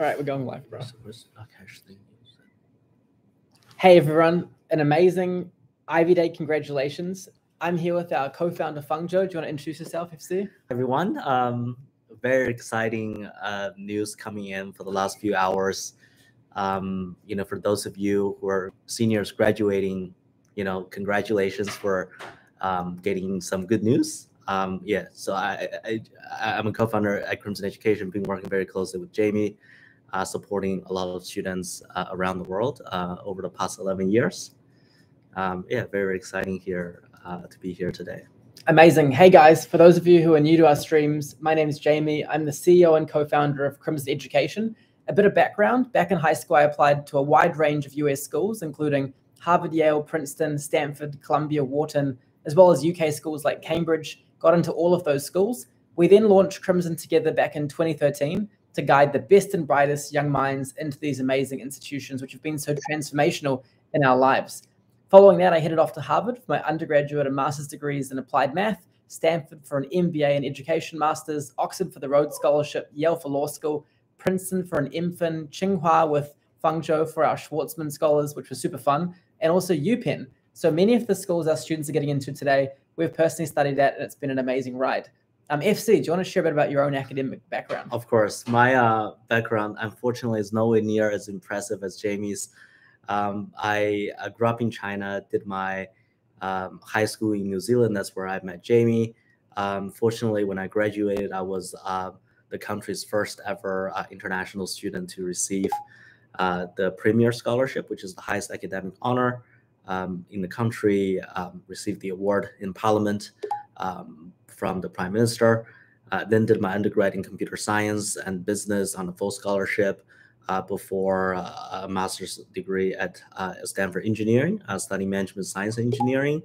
All right, we're going live, bro. Hey, everyone. An amazing Ivy Day. Congratulations. I'm here with our co-founder, Fangzhou. Do you want to introduce yourself, FC? Everyone, um, very exciting uh, news coming in for the last few hours. Um, you know, for those of you who are seniors graduating, you know, congratulations for um, getting some good news. Um, yeah, so I, I, I'm a co-founder at Crimson Education, been working very closely with Jamie, uh, supporting a lot of students uh, around the world uh, over the past 11 years. Um, yeah, very exciting here uh, to be here today. Amazing. Hey guys, for those of you who are new to our streams, my name is Jamie. I'm the CEO and co-founder of Crimson Education. A bit of background, back in high school, I applied to a wide range of US schools, including Harvard, Yale, Princeton, Stanford, Columbia, Wharton, as well as UK schools like Cambridge, got into all of those schools. We then launched Crimson together back in 2013 to guide the best and brightest young minds into these amazing institutions, which have been so transformational in our lives. Following that, I headed off to Harvard for my undergraduate and master's degrees in applied math, Stanford for an MBA in education masters, Oxford for the Rhodes Scholarship, Yale for law school, Princeton for an MPhil, Tsinghua with Fangzhou for our Schwarzman scholars, which was super fun, and also UPenn. So many of the schools our students are getting into today, we've personally studied at, and it's been an amazing ride. Um, FC, do you want to share a bit about your own academic background? Of course. My uh, background, unfortunately, is nowhere near as impressive as Jamie's. Um, I, I, grew up in China, did my um, high school in New Zealand. That's where I met Jamie. Um, fortunately, when I graduated, I was uh, the country's first ever uh, international student to receive uh, the Premier Scholarship, which is the highest academic honor um, in the country, um, received the award in Parliament um, from the Prime Minister. Uh, then did my undergrad in computer science and business on a full scholarship uh, before uh, a master's degree at uh, Stanford Engineering, uh, studying management science and engineering.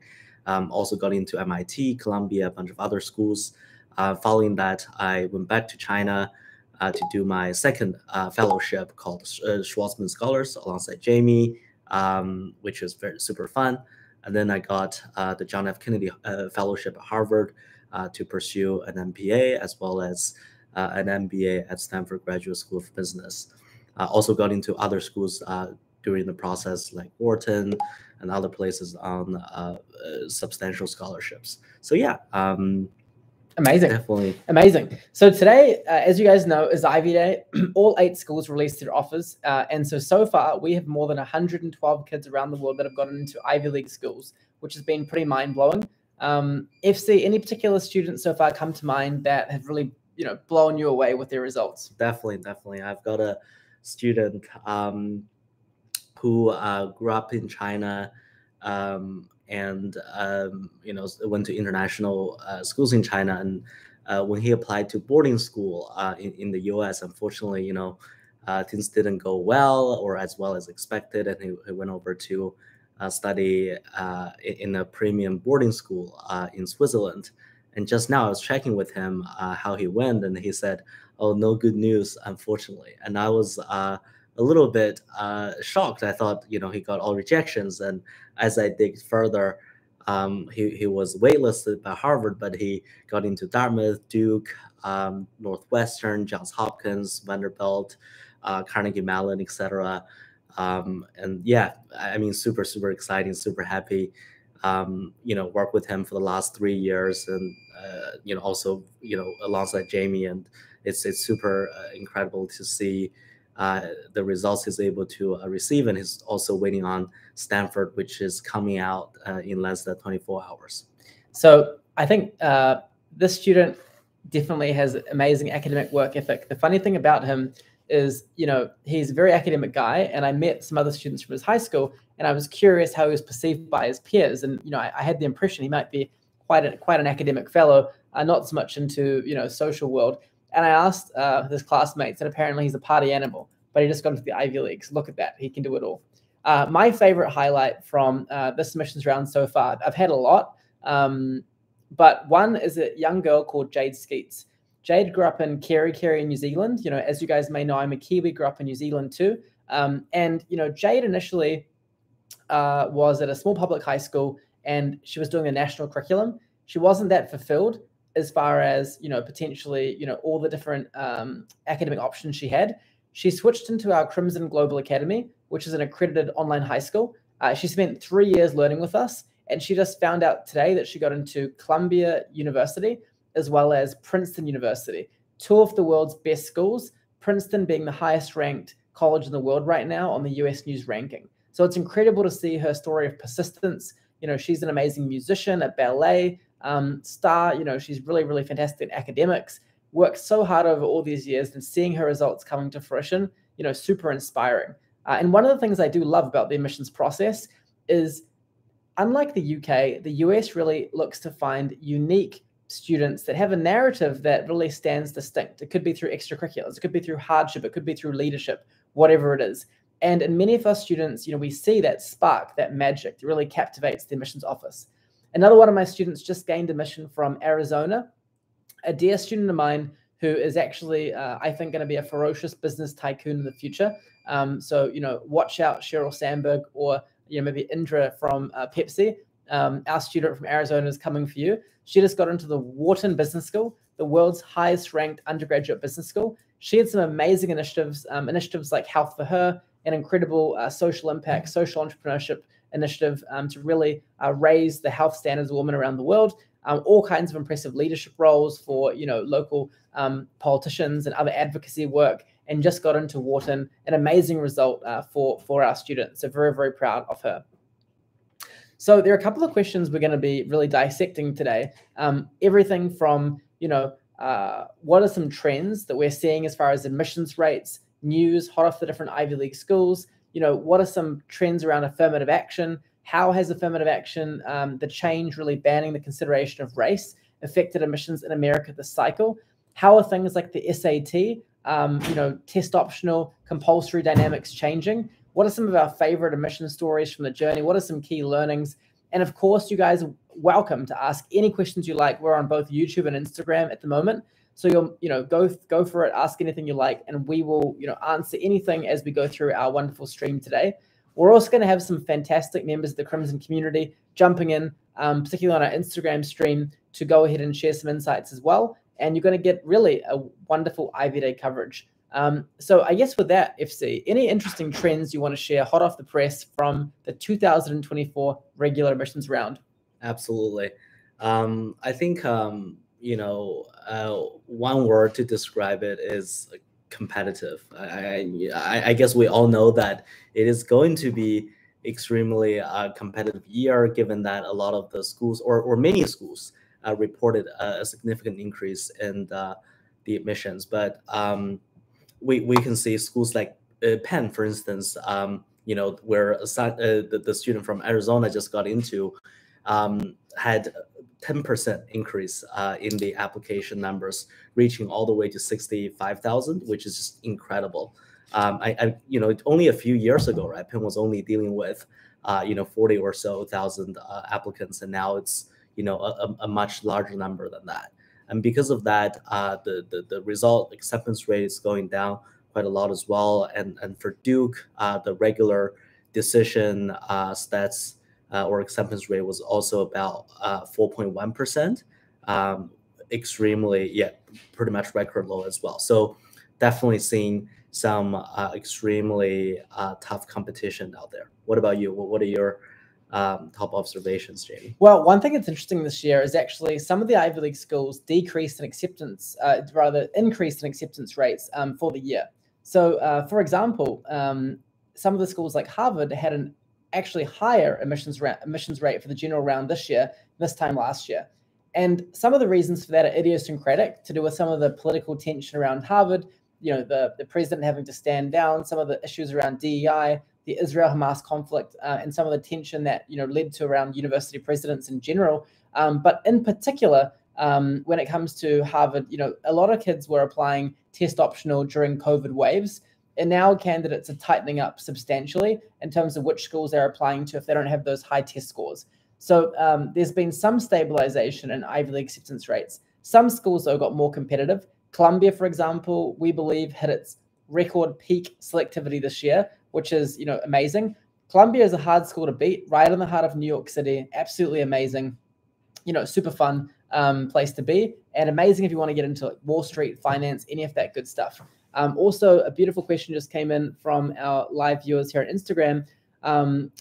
Um, also got into MIT, Columbia, a bunch of other schools. Uh, following that, I went back to China uh, to do my second fellowship called Schwarzman Scholars alongside Jamie, um, which was very super fun. And then I got the John F. Kennedy Fellowship at Harvard to pursue an MBA as well as an MBA at Stanford Graduate School of Business. Uh, also got into other schools uh, during the process, like Wharton and other places on uh, substantial scholarships. So yeah. Um, Amazing. Definitely. Amazing. So today, uh, as you guys know, is Ivy Day. All eight schools released their offers. Uh, and so, so far, we have more than 112 kids around the world that have gotten into Ivy League schools, which has been pretty mind blowing. Um, FC, any particular students so far come to mind that have really, you know, blown you away with their results? Definitely, definitely. I've got a student um, who uh, grew up in China um, and um, you know went to international uh, schools in China. And uh, when he applied to boarding school uh, in, in the U.S., unfortunately, you know uh, things didn't go well or as well as expected, and he, he went over to study in a premium boarding school in Switzerland. And just now, I was checking with him how he went, and he said, oh, no good news, unfortunately. And I was uh, a little bit uh, shocked. I thought, you know, he got all rejections. And as I dig further, um, he, he was waitlisted by Harvard, but he got into Dartmouth, Duke, um, Northwestern, Johns Hopkins, Vanderbilt, uh, Carnegie Mellon, etc. Um, and yeah, I mean, super, super exciting, super happy. Um, you know, work with him for the last three years, and uh, you know, also you know, alongside Jamie and it's it's super uh, incredible to see uh, the results he's able to uh, receive, and he's also waiting on Stanford, which is coming out uh, in less than 24 hours. So I think uh, this student definitely has amazing academic work ethic. The funny thing about him is, you know, he's a very academic guy, and I met some other students from his high school, and I was curious how he was perceived by his peers, and you know, I, I had the impression he might be quite a, quite an academic fellow, uh, not so much into you know social world. And I asked uh, his classmates, and apparently he's a party animal, but he just got into the Ivy Leagues. Look at that. He can do it all. Uh, my favorite highlight from uh, this submissions round so far, I've had a lot, um, but one is a young girl called Jade Skeets. Jade grew up in Kerikeri in New Zealand. You know, as you guys may know, I'm a Kiwi, grew up in New Zealand too. Um, and, you know, Jade initially uh, was at a small public high school and she was doing the national curriculum. She wasn't that fulfilled as far as you know potentially you know all the different um, academic options she had She switched into our Crimson Global Academy, which is an accredited online high school. Uh, she spent three years learning with us, and she just found out today that she got into Columbia University as well as Princeton University, two of the world's best schools, Princeton being the highest ranked college in the world right now on the US News ranking. So it's incredible to see her story of persistence. You know, she's an amazing musician a ballet, um, star. You know, she's really, really fantastic in academics. Worked so hard over all these years, and seeing her results coming to fruition, you know, super inspiring. Uh, and one of the things I do love about the admissions process is, unlike the UK, the US really looks to find unique students that have a narrative that really stands distinct. It could be through extracurriculars, it could be through hardship, it could be through leadership, whatever it is. And in many of our students, you know, we see that spark, that magic that really captivates the admissions office. Another one of my students just gained admission from Arizona, a dear student of mine who is actually, uh, I think, going to be a ferocious business tycoon in the future. Um, so, you know, watch out, Sheryl Sandberg, or you know, maybe Indra from uh, Pepsi. Um, our student from Arizona is coming for you. She just got into the Wharton Business School, the world's highest ranked undergraduate business school. She had some amazing initiatives, um, initiatives like Health for Her, an incredible uh, social impact, social entrepreneurship initiative um, to really uh, raise the health standards of women around the world. Um, all kinds of impressive leadership roles for you know local um, politicians and other advocacy work, and just got into Wharton. An amazing result uh, for for our students. So very very proud of her. So there are a couple of questions we're going to be really dissecting today. Um, everything from you know uh, what are some trends that we're seeing as far as admissions rates, news hot off the different Ivy League schools. You know, what are some trends around affirmative action? How has affirmative action, um, the change really banning the consideration of race, affected admissions in America this cycle? How are things like the SAT, um, you know, test optional, compulsory dynamics changing? What are some of our favorite admission stories from the journey? What are some key learnings? And of course, you guys are welcome to ask any questions you like. We're on both YouTube and Instagram at the moment. So you'll, you know, go go for it, ask anything you like, and we will, you know, answer anything as we go through our wonderful stream today. We're also going to have some fantastic members of the Crimson community jumping in, um, particularly on our Instagram stream, to go ahead and share some insights as well. And you're going to get really a wonderful Ivy Day coverage. Um, so I guess with that, FC, any interesting trends you want to share hot off the press from the 2024 regular admissions round? Absolutely. Um, I think um, you know, uh, one word to describe it is competitive. I, I, I, guess we all know that it is going to be extremely uh, competitive year, given that a lot of the schools or, or many schools uh, reported a, significant increase in the, the admissions. But um, we, we can see schools like uh, Penn, for instance, um, you know, where uh, the, the student from Arizona just got into, um, had 10% increase uh, in the application numbers, reaching all the way to 65,000, which is just incredible. Um, I, I, you know, only a few years ago, right? Penn was only dealing with, uh, you know, 40 or so thousand uh, applicants, and now it's, you know, a, a, much larger number than that. And because of that, uh, the, the the result acceptance rate is going down quite a lot as well. And and for Duke, uh, the regular decision uh, stats uh, or acceptance rate was also about 4.1%. Uh, um, extremely, yeah, pretty much record low as well. So definitely seeing some uh, extremely uh, tough competition out there. What about you? What are your um, top observations, Jamie? Well, one thing that's interesting this year is actually some of the Ivy League schools decreased in acceptance, uh, rather increased in acceptance rates um, for the year. So, uh, for example, um, some of the schools like Harvard had an actually higher emissions, ra- rate for the general round this year this time last year. And some of the reasons for that are idiosyncratic to do with some of the political tension around Harvard, you know, the, the president having to stand down, some of the issues around DEI, the Israel Hamas conflict, uh, and some of the tension that, you know, led to around university presidents in general. Um, but in particular, um, when it comes to Harvard, you know, a lot of kids were applying test optional during COVID waves. And now candidates are tightening up substantially in terms of which schools they're applying to if they don't have those high test scores. So um, there's been some stabilization in Ivy League acceptance rates. Some schools, though, got more competitive. Columbia, for example, we believe hit its record peak selectivity this year, which is you know amazing. Columbia is a hard school to beat, right in the heart of New York City. Absolutely amazing. You know, super fun um, place to be, and amazing if you want to get into like Wall Street, finance, any of that good stuff. Um, also, a beautiful question just came in from our live viewers here on Instagram. Um,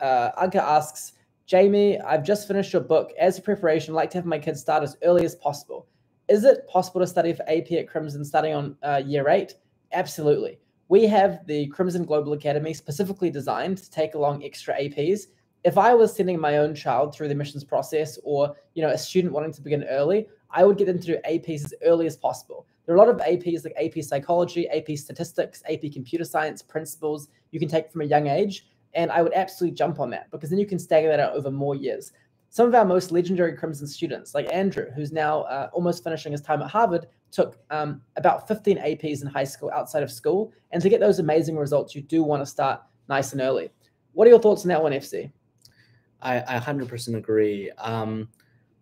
uh, Anka asks, Jamie, I've just finished your book. As a preparation, I'd like to have my kids start as early as possible. Is it possible to study for AP at Crimson starting on uh, year eight? Absolutely. We have the Crimson Global Academy specifically designed to take along extra APs. If I was sending my own child through the admissions process or, you know, a student wanting to begin early, I would get them to do APs as early as possible. There are a lot of APs like AP psychology, AP statistics, AP computer science, principles you can take from a young age. And I would absolutely jump on that because then you can stagger that out over more years. Some of our most legendary Crimson students, like Andrew, who's now uh, almost finishing his time at Harvard, took um, about 15 APs in high school outside of school. And to get those amazing results, you do want to start nice and early. What are your thoughts on that one, FC? I, I 100% agree. Um,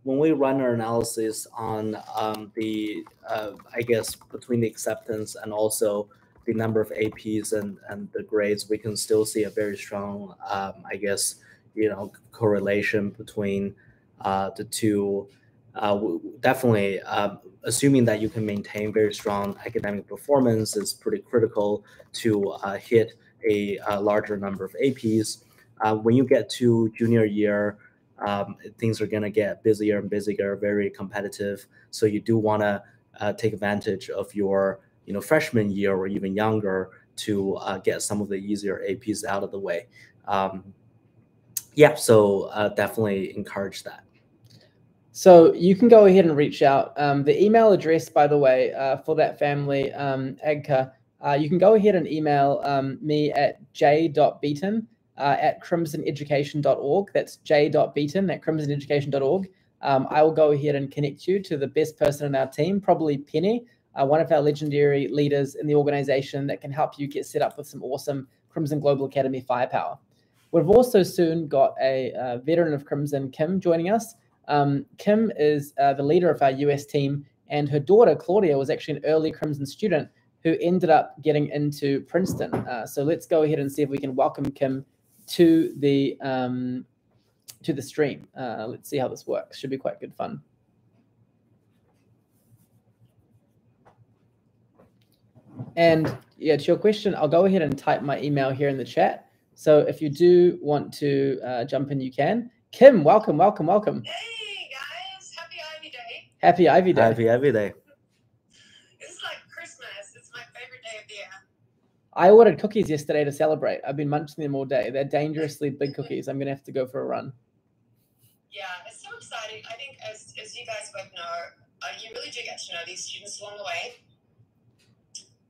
when we run our analysis on um, the, uh, I guess, between the acceptance and also the number of APs and, and the grades, we can still see a very strong, um, I guess, you know, correlation between uh, the two. Uh, definitely, uh, assuming that you can maintain very strong academic performance is pretty critical to uh, hit a, a, larger number of APs. Uh, when you get to junior year, um, things are going to get busier and busier, very competitive. So you do want to uh, take advantage of your you know freshman year or even younger to uh, get some of the easier APs out of the way. Um, yeah, so uh, definitely encourage that. So you can go ahead and reach out. Um, the email address, by the way, uh, for that family, um, Agka, uh, you can go ahead and email um, me at j.beaton uh, at crimsoneducation.org. That's j.beaton at crimsoneducation.org. Um, I will go ahead and connect you to the best person in our team, probably Penny, uh, one of our legendary leaders in the organization that can help you get set up with some awesome Crimson Global Academy firepower. We've also soon got a, a veteran of Crimson, Kim, joining us. Um, Kim is uh, the leader of our US team, and her daughter, Claudia, was actually an early Crimson student who ended up getting into Princeton. Uh, so let's go ahead and see if we can welcome Kim to the um, to the stream. Uh, let's see how this works. Should be quite good fun. And yeah, to your question, I'll go ahead and type my email here in the chat. So if you do want to uh, jump in, you can. Kim, welcome, welcome, welcome. Hey guys, happy Ivy Day. Happy Ivy Day. Happy Ivy Day. It's like Christmas. It's my favorite day of the year. I ordered cookies yesterday to celebrate. I've been munching them all day. They're dangerously big cookies. I'm gonna have to go for a run. Yeah, it's so exciting. I think as, as you guys both know, uh, you really do get to know these students along the way.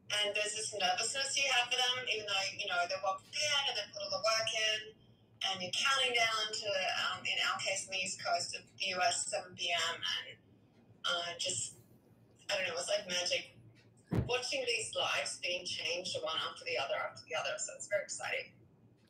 And there's this nervousness you have for them, even though, you know, they're well prepared and they put all the work in and you're counting down to, um, in our case, on the East Coast of the US, 7 p.m. And uh, just, I don't know, it was like magic watching these lives being changed one after the other after the other. So it's very exciting.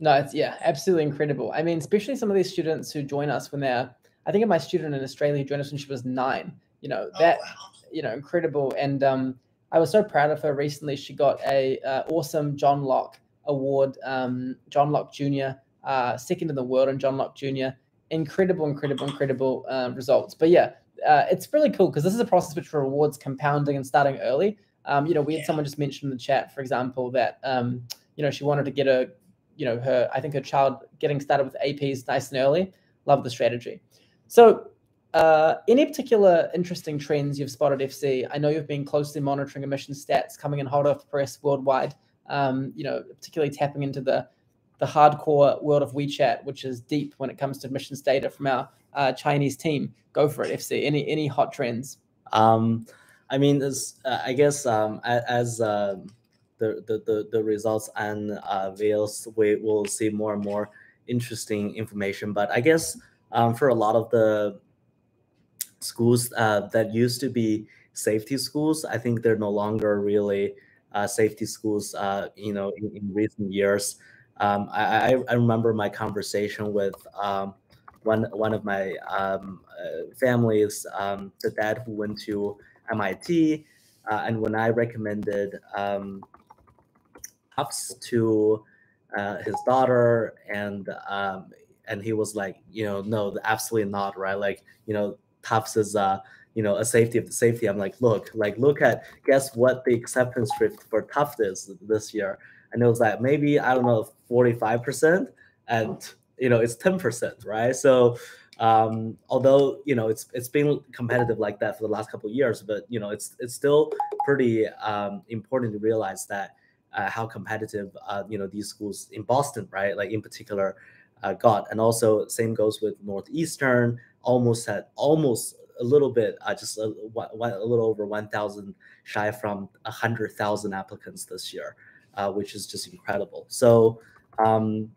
No, it's yeah, absolutely incredible. I mean, especially some of these students who join us when they're, I think of my student in Australia who joined us when she was nine. You know Oh, that, wow. you know, incredible. And um, I was so proud of her recently. She got a uh, awesome John Locke Award, um, John Locke Jr. Uh, second in the world, and John Locke Jr. Incredible, incredible, incredible uh, results. But yeah, uh, it's really cool because this is a process which rewards compounding and starting early. Um, you know, we had Yeah. someone just mention in the chat, for example, that um, you know she wanted to get a, you know, her I think her child getting started with APs nice and early. Love the strategy. So, uh, any particular interesting trends you've spotted, FC? I know you've been closely monitoring emission stats coming in hot off the press worldwide. Um, you know, particularly tapping into the the hardcore world of WeChat, which is deep when it comes to emissions data from our uh, Chinese team. Go for it, FC. Any any hot trends? Um, I mean, uh, I guess um, as uh, the, the, the the results unveils, we will see more and more interesting information. But I guess um, for a lot of the schools uh, that used to be safety schools, I think they're no longer really uh, safety schools. Uh, you know, in, in recent years, um, I, I remember my conversation with. Um, one one of my um, uh, families, um, the dad who went to MIT, uh, and when I recommended um, Tufts to uh, his daughter, and um, and he was like, you know, no, absolutely not, right? Like, you know, Tufts is uh, you know, a safety of the safety. I'm like, look, like look at guess what the acceptance rate for Tufts is this year, and it was like maybe I don't know, 45 percent, and you know, it's 10 percent, right? So um, although you know it's it's been competitive like that for the last couple of years, but you know it's it's still pretty um, important to realize that uh, how competitive uh, you know these schools in Boston, right? Like in particular, uh, got, and also same goes with Northeastern. Almost had almost a little bit, uh, just a, a, little over 1,000 shy from 100,000 applicants this year, uh, which is just incredible. So, um,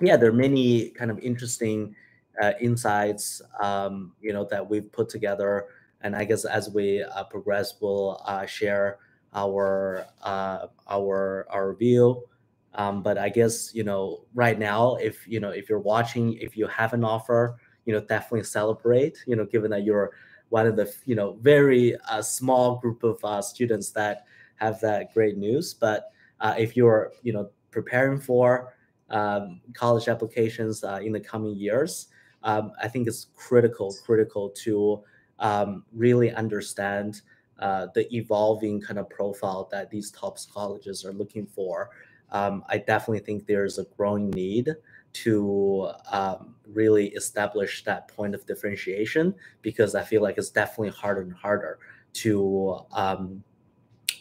yeah, there are many kind of interesting uh, insights, um, you know, that we've put together. And I guess as we uh, progress, we'll uh, share our uh, our our view. Um, but I guess you know right now, if you know if you're watching, if you have an offer, you know definitely celebrate you know given that you're one of the you know very uh, small group of uh, students that have that great news. But uh, if you're you know preparing for um, college applications uh, in the coming years um, i think it's critical critical to um, really understand uh, the evolving kind of profile that these top colleges are looking for. Um, i definitely think there's a growing need to um, really establish that point of differentiation because I feel like it's definitely harder and harder to um,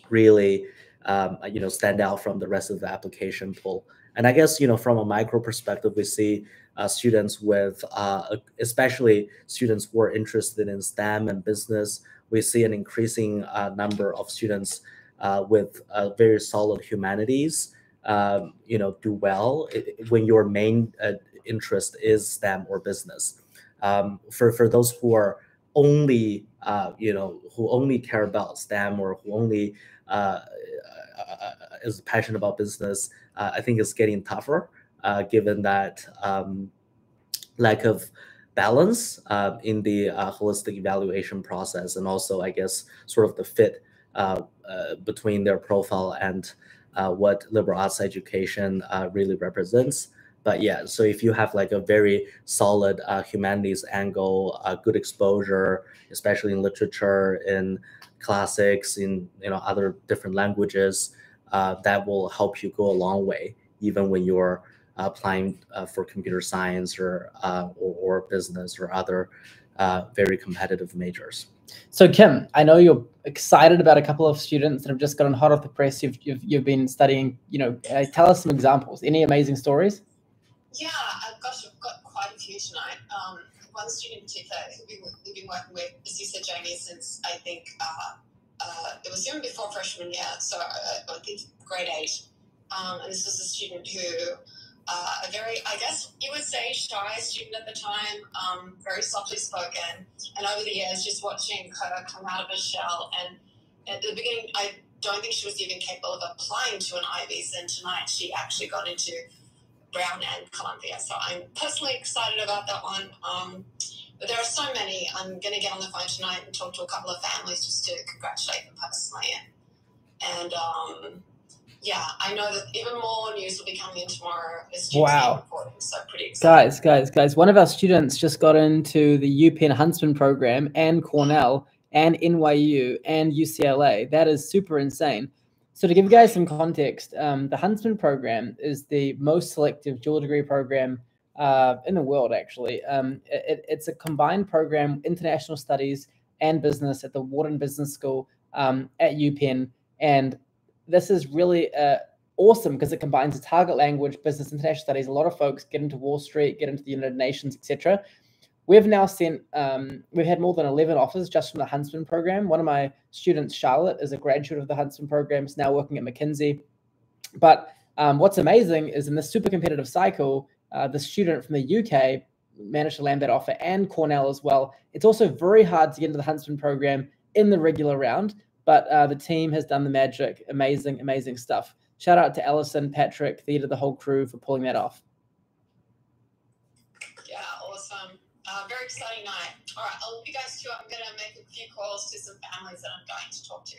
really um, you know stand out from the rest of the application pool. And I guess you know from a micro perspective, we see uh, students with uh, especially students who are interested in STEM and business. We see an increasing uh, number of students uh, with uh, very solid humanities um, you know do well when your main uh, interest is STEM or business. Um, for for those who are only uh, you know who only care about STEM or who only uh, uh is passionate about business, uh, I think it's getting tougher uh, given that um, lack of balance in the holistic evaluation process and also I guess sort of the fit between their profile and uh, what liberal arts education uh, really represents. But yeah, so if you have like a very solid uh, humanities angle, uh, good exposure, especially in literature, in classics, in you know other different languages, uh, that will help you go a long way, even when you're applying uh, for computer science or, or, or business or other very competitive majors. So, Kim, I know you're excited about a couple of students that have just gotten hot off the press. You've you've, you've been studying. You know, uh, tell us some examples. Any amazing stories? Yeah, I've got, I've got quite a few tonight. Um, one student in particular who we've been working with, as you said, Jamie, since I think uh, uh, it was even before freshman year, so uh, I think grade eight. Um, and this was a student who uh, a very, I guess you would say, shy student at the time, um, very softly spoken. And over the years, just watching her come out of her shell. And at the beginning, I don't think she was even capable of applying to an Ivies. And tonight, she actually got into Brown and Columbia. So I'm personally excited about that one. Um, but there are so many. I'm going to get on the phone tonight and talk to a couple of families just to congratulate them personally. And, and um, yeah, I know that even more news will be coming in tomorrow. wow. So pretty. Guys, guys, guys, one of our students just got into the UPenn Huntsman program and Cornell and NYU and UCLA. That is super insane. So to give you guys some context, um, the Huntsman program is the most selective dual degree program uh, in the world, actually. Um, it, it's a combined program, international studies and business at the Wharton Business School um, at UPenn. And this is really uh, awesome because it combines the target language, business, international studies. A lot of folks get into Wall Street, get into the United Nations, etc. We've now sent, um, we've had more than 11 offers just from the Huntsman program. One of my students, Charlotte, is a graduate of the Huntsman program, is now working at McKinsey. But um, what's amazing is in this super competitive cycle, uh, the student from the UK managed to land that offer and Cornell as well. It's also very hard to get into the Huntsman program in the regular round but uh, the team has done the magic. Amazing, amazing stuff. Shout out to Allison, Patrick, Theta, the whole crew for pulling that off. Yeah, awesome. Uh, very exciting night. All right, I'll leave you guys to. I'm going to make a few calls to some families that I'm going to talk to.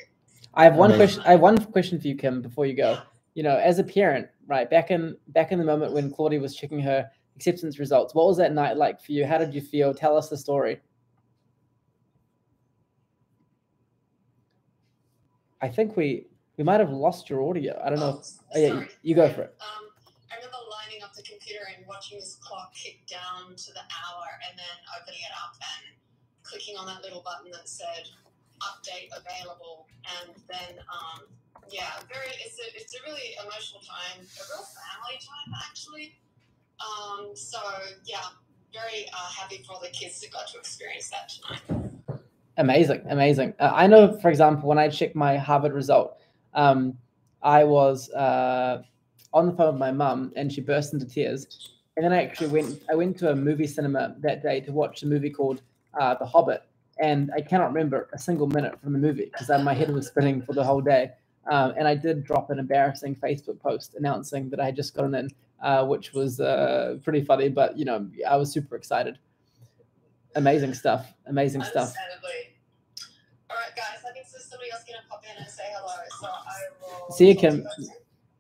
I have one question. I have one question for you, Kim, before you go. Yeah. You know, as a parent, right back in back in the moment when Claudia was checking her acceptance results, what was that night like for you? How did you feel? Tell us the story. I think we we might have lost your audio. I don't know. Oh, If, oh, yeah, you, sorry. you go for it. Um, I remember lining up the computer and watching this clock kick down to the hour, and then opening it up and clicking on that little button that said "update available," and then um, yeah, very. It's a it's a really emotional time, a real family time actually. Um, so yeah, very uh, happy for all the kids that got to experience that tonight. Amazing, amazing. Uh, I know, for example, when I checked my Harvard result, um, I was uh, on the phone with my mum, and she burst into tears. And then I actually went. I went to a movie cinema that day to watch a movie called uh, The Hobbit, and I cannot remember a single minute from the movie because my head was spinning for the whole day. Um, and I did drop an embarrassing Facebook post announcing that I had just gotten in, uh, which was uh, pretty funny. But you know, I was super excited. Amazing stuff. Amazing stuff. Understandably. All right, guys. I think there's somebody else gonna pop in and say hello, so I will. See you, Kim.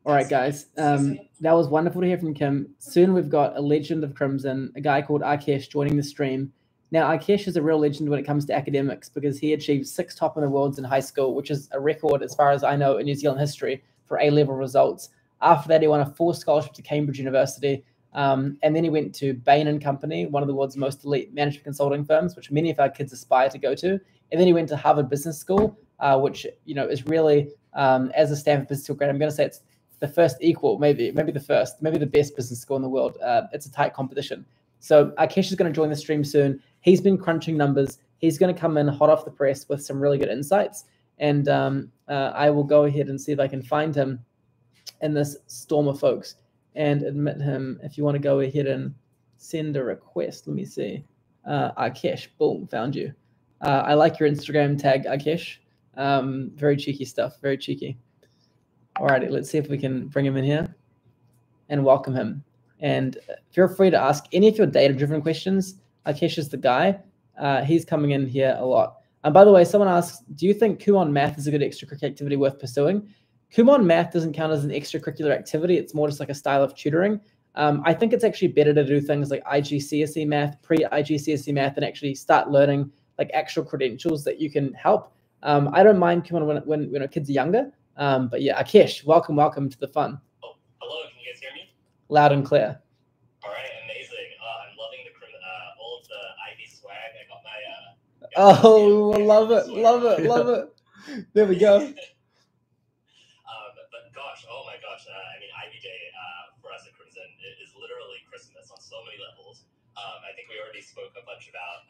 All right, guys. Um, that was wonderful to hear from Kim. Soon we've got a legend of Crimson, a guy called Arkesh, joining the stream. Now, Arkesh is a real legend when it comes to academics because he achieved six top in the worlds in high school, which is a record, as far as I know, in New Zealand history for A level results. After that, he won a full scholarship to Cambridge University. Um, and then he went to Bain and Company, one of the world's most elite management consulting firms, which many of our kids aspire to go to. And then he went to Harvard Business School, uh, which you know is really, um, as a Stanford Business School grad, I'm going to say it's the first equal, maybe, maybe the first, maybe the best business school in the world. Uh, it's a tight competition. So Akesh is going to join the stream soon. He's been crunching numbers. He's going to come in hot off the press with some really good insights. And um, uh, I will go ahead and see if I can find him in this storm of folks and admit him. If you want to go ahead and send a request, let me see. Uh, Akesh, boom, found you. Uh, I like your Instagram tag, Akesh. Um, very cheeky stuff, very cheeky. Alrighty, let's see if we can bring him in here and welcome him. And feel free to ask any of your data-driven questions. Akesh is the guy. Uh, he's coming in here a lot. And by the way, someone asks, do you think Kumon Math is a good extracurricular activity worth pursuing? Kumon Math doesn't count as an extracurricular activity. It's more just like a style of tutoring. Um, I think it's actually better to do things like IGCSE math, pre-IGCSE math, and actually start learning like actual credentials that you can help. Um, I don't mind Kumon when, when, when our kids are younger. Um, but yeah, Akesh, welcome, welcome to the fun. Oh, hello. Can you guys hear me? Loud and clear. All right, amazing. Uh, I'm loving the uh, all of the Ivy swag. I got my. Uh, Oh, love it, swag love it, love it. There we go. um, but gosh, oh my gosh, uh, I mean, Ivy Day uh, for us at Crimson is literally Christmas on so many levels. Um, I think we already spoke a bunch about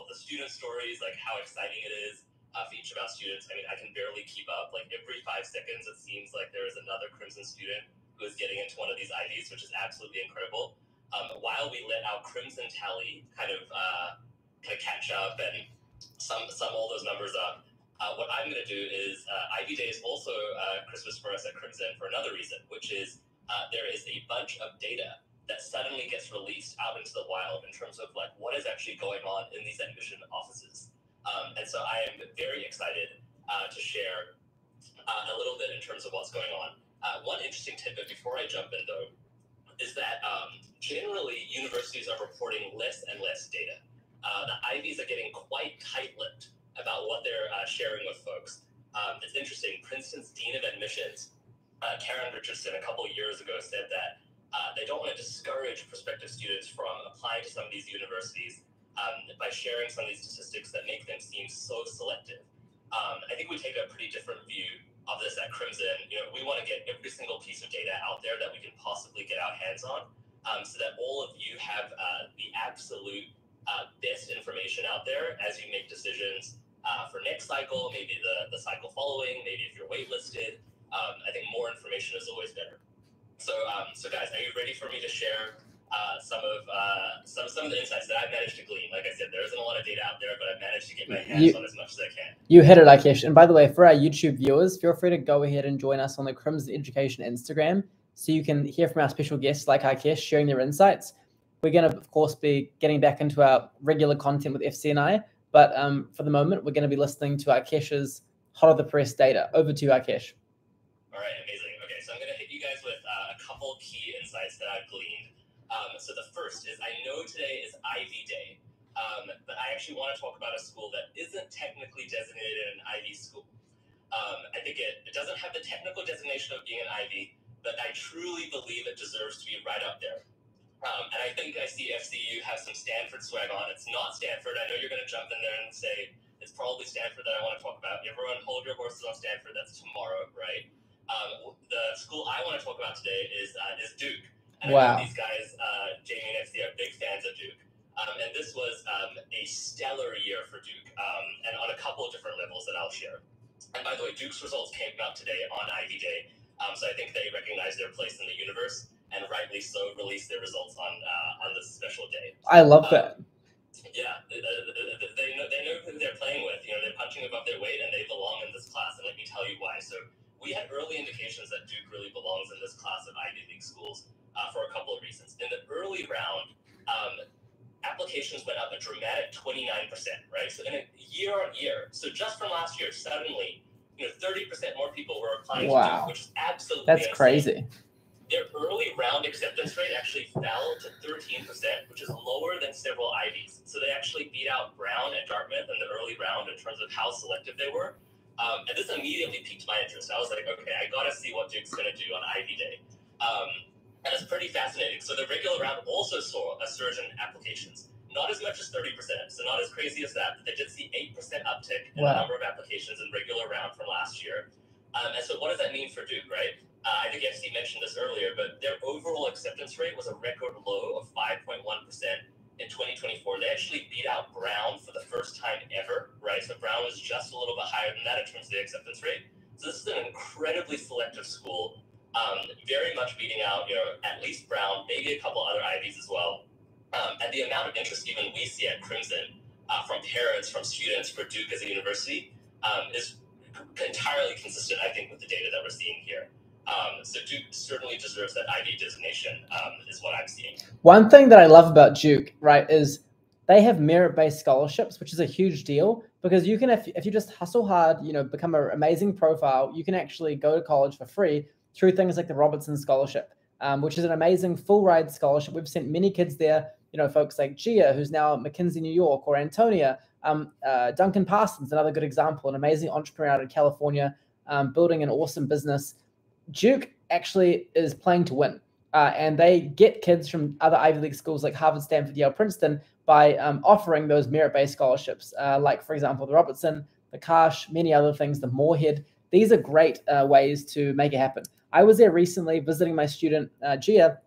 of the student stories, like how exciting it is uh, for each of our students. I mean, I can barely keep up. Like every five seconds, it seems like there is another Crimson student who is getting into one of these Ivies, which is absolutely incredible. Um, while we let our Crimson tally kind of uh, kind of catch up and sum sum all those numbers up, uh, what I'm going to do is uh, Ivy Day is also uh, Christmas for us at Crimson for another reason, which is uh, there is a bunch of data that suddenly gets released out into the wild in terms of like what is actually going on in these admission offices. Um, and so I am very excited uh, to share uh, a little bit in terms of what's going on. Uh, one interesting tidbit before I jump in, though, is that um, generally universities are reporting less and less data. Uh, the Ivies are getting quite tight-lipped about what they're uh, sharing with folks. Um, it's interesting. Princeton's dean of admissions, uh, Karen Richardson, a couple years ago, said that uh, they don't want to discourage prospective students from applying to some of these universities um, by sharing some of these statistics that make them seem so selective. Um, I think we take a pretty different view of this at Crimson. You know, we want to get every single piece of data out there that we can possibly get our hands on, um, so that all of you have uh, the absolute uh, best information out there as you make decisions uh, for next cycle, maybe the the cycle following, maybe if you're waitlisted. Um, I think more information is always better. So, um, so guys, are you ready for me to share uh, some of uh, some some of the insights that I've managed to glean? Like I said, there isn't a lot of data out there, but I've managed to get my hands You- on as much as I can. You hit it, Akesh. And by the way, for our YouTube viewers, feel free to go ahead and join us on the Crimson Education Instagram so you can hear from our special guests like Akesh sharing their insights. We're going to, of course, be getting back into our regular content with FC and I, but um, for the moment, we're going to be listening to Akesh's hot of the press data. Over to you, Akesh. All right, amazing. Insights gleaned. Um, so the first is I know today is Ivy Day, um, but I actually want to talk about a school that isn't technically designated an Ivy school. Um, I think it, it doesn't have the technical designation of being an Ivy, but I truly believe it deserves to be right up there. Um, and I think I see FCU have some Stanford swag on. It's not Stanford. I know you're going to jump in there and say it's probably Stanford that I want to talk about. Everyone hold your horses on Stanford. That's tomorrow, right? Um, the school I want to talk about today is uh, is Duke. And wow. these guys, uh, Jamie and FC, are big fans of Duke. Um, and this was um, a stellar year for Duke, um, and on a couple of different levels that I'll share. And by the way, Duke's results came out today on Ivy Day, um, so I think they recognize their place in the universe, and rightly so, released their results on uh, on this special day. I love that. Um, yeah, they, they, know, they know who they're playing with. You know, they're punching above their weight, and they belong in this class. And let me tell you why. So we had early indications that Duke really belongs in this class of Ivy League schools uh, for a couple of reasons. In the early round, um, applications went up a dramatic 29%, right? So in a year on year, so just from last year, suddenly you know, 30% more people were applying wow. to Duke, which is absolutely That's insane. crazy. Their early round acceptance rate actually fell to 13%, which is lower than several Ivies. So they actually beat out Brown and Dartmouth in the early round in terms of how selective they were. Um, and this immediately piqued my interest. I was like, okay, I got to see what Duke's going to do on Ivy Day. Um, and it's pretty fascinating. So the regular round also saw a surge in applications not as much as 30%, so not as crazy as that, but they did see 8% uptick in wow. the number of applications in regular round from last year. Um, and so what does that mean for Duke, right? Uh, I think FC mentioned this earlier, but their overall acceptance rate was a record low of 5.1% in 2024. They actually beat out Brown for the first time ever, right? So Brown was just a little bit higher than that in terms of the acceptance rate. So this is an incredibly selective school, um, very much beating out, you know, at least Brown, maybe a couple other Ivies as well. Um, and the amount of interest even we see at Crimson uh, from parents, from students for Duke as a university um, is entirely consistent, I think, with the data that we're seeing here. Um, so Duke certainly deserves that Ivy designation, um, is what I'm seeing. One thing that I love about Duke, right, is they have merit-based scholarships, which is a huge deal because you can, if, if you just hustle hard, you know, become an amazing profile, you can actually go to college for free through things like the Robertson Scholarship, um, which is an amazing full ride scholarship. We've sent many kids there you know, folks like Gia, who's now at McKinsey New York, or Antonia, um, uh, Duncan Parsons, another good example, an amazing entrepreneur out of California, um, building an awesome business. Duke actually is playing to win. Uh, and they get kids from other Ivy League schools like Harvard, Stanford, Yale, Princeton by um, offering those merit-based scholarships, uh, like for example the Robertson, the Cash, many other things, the Morehead. These are great uh, ways to make it happen. I was there recently visiting my student uh, Gia,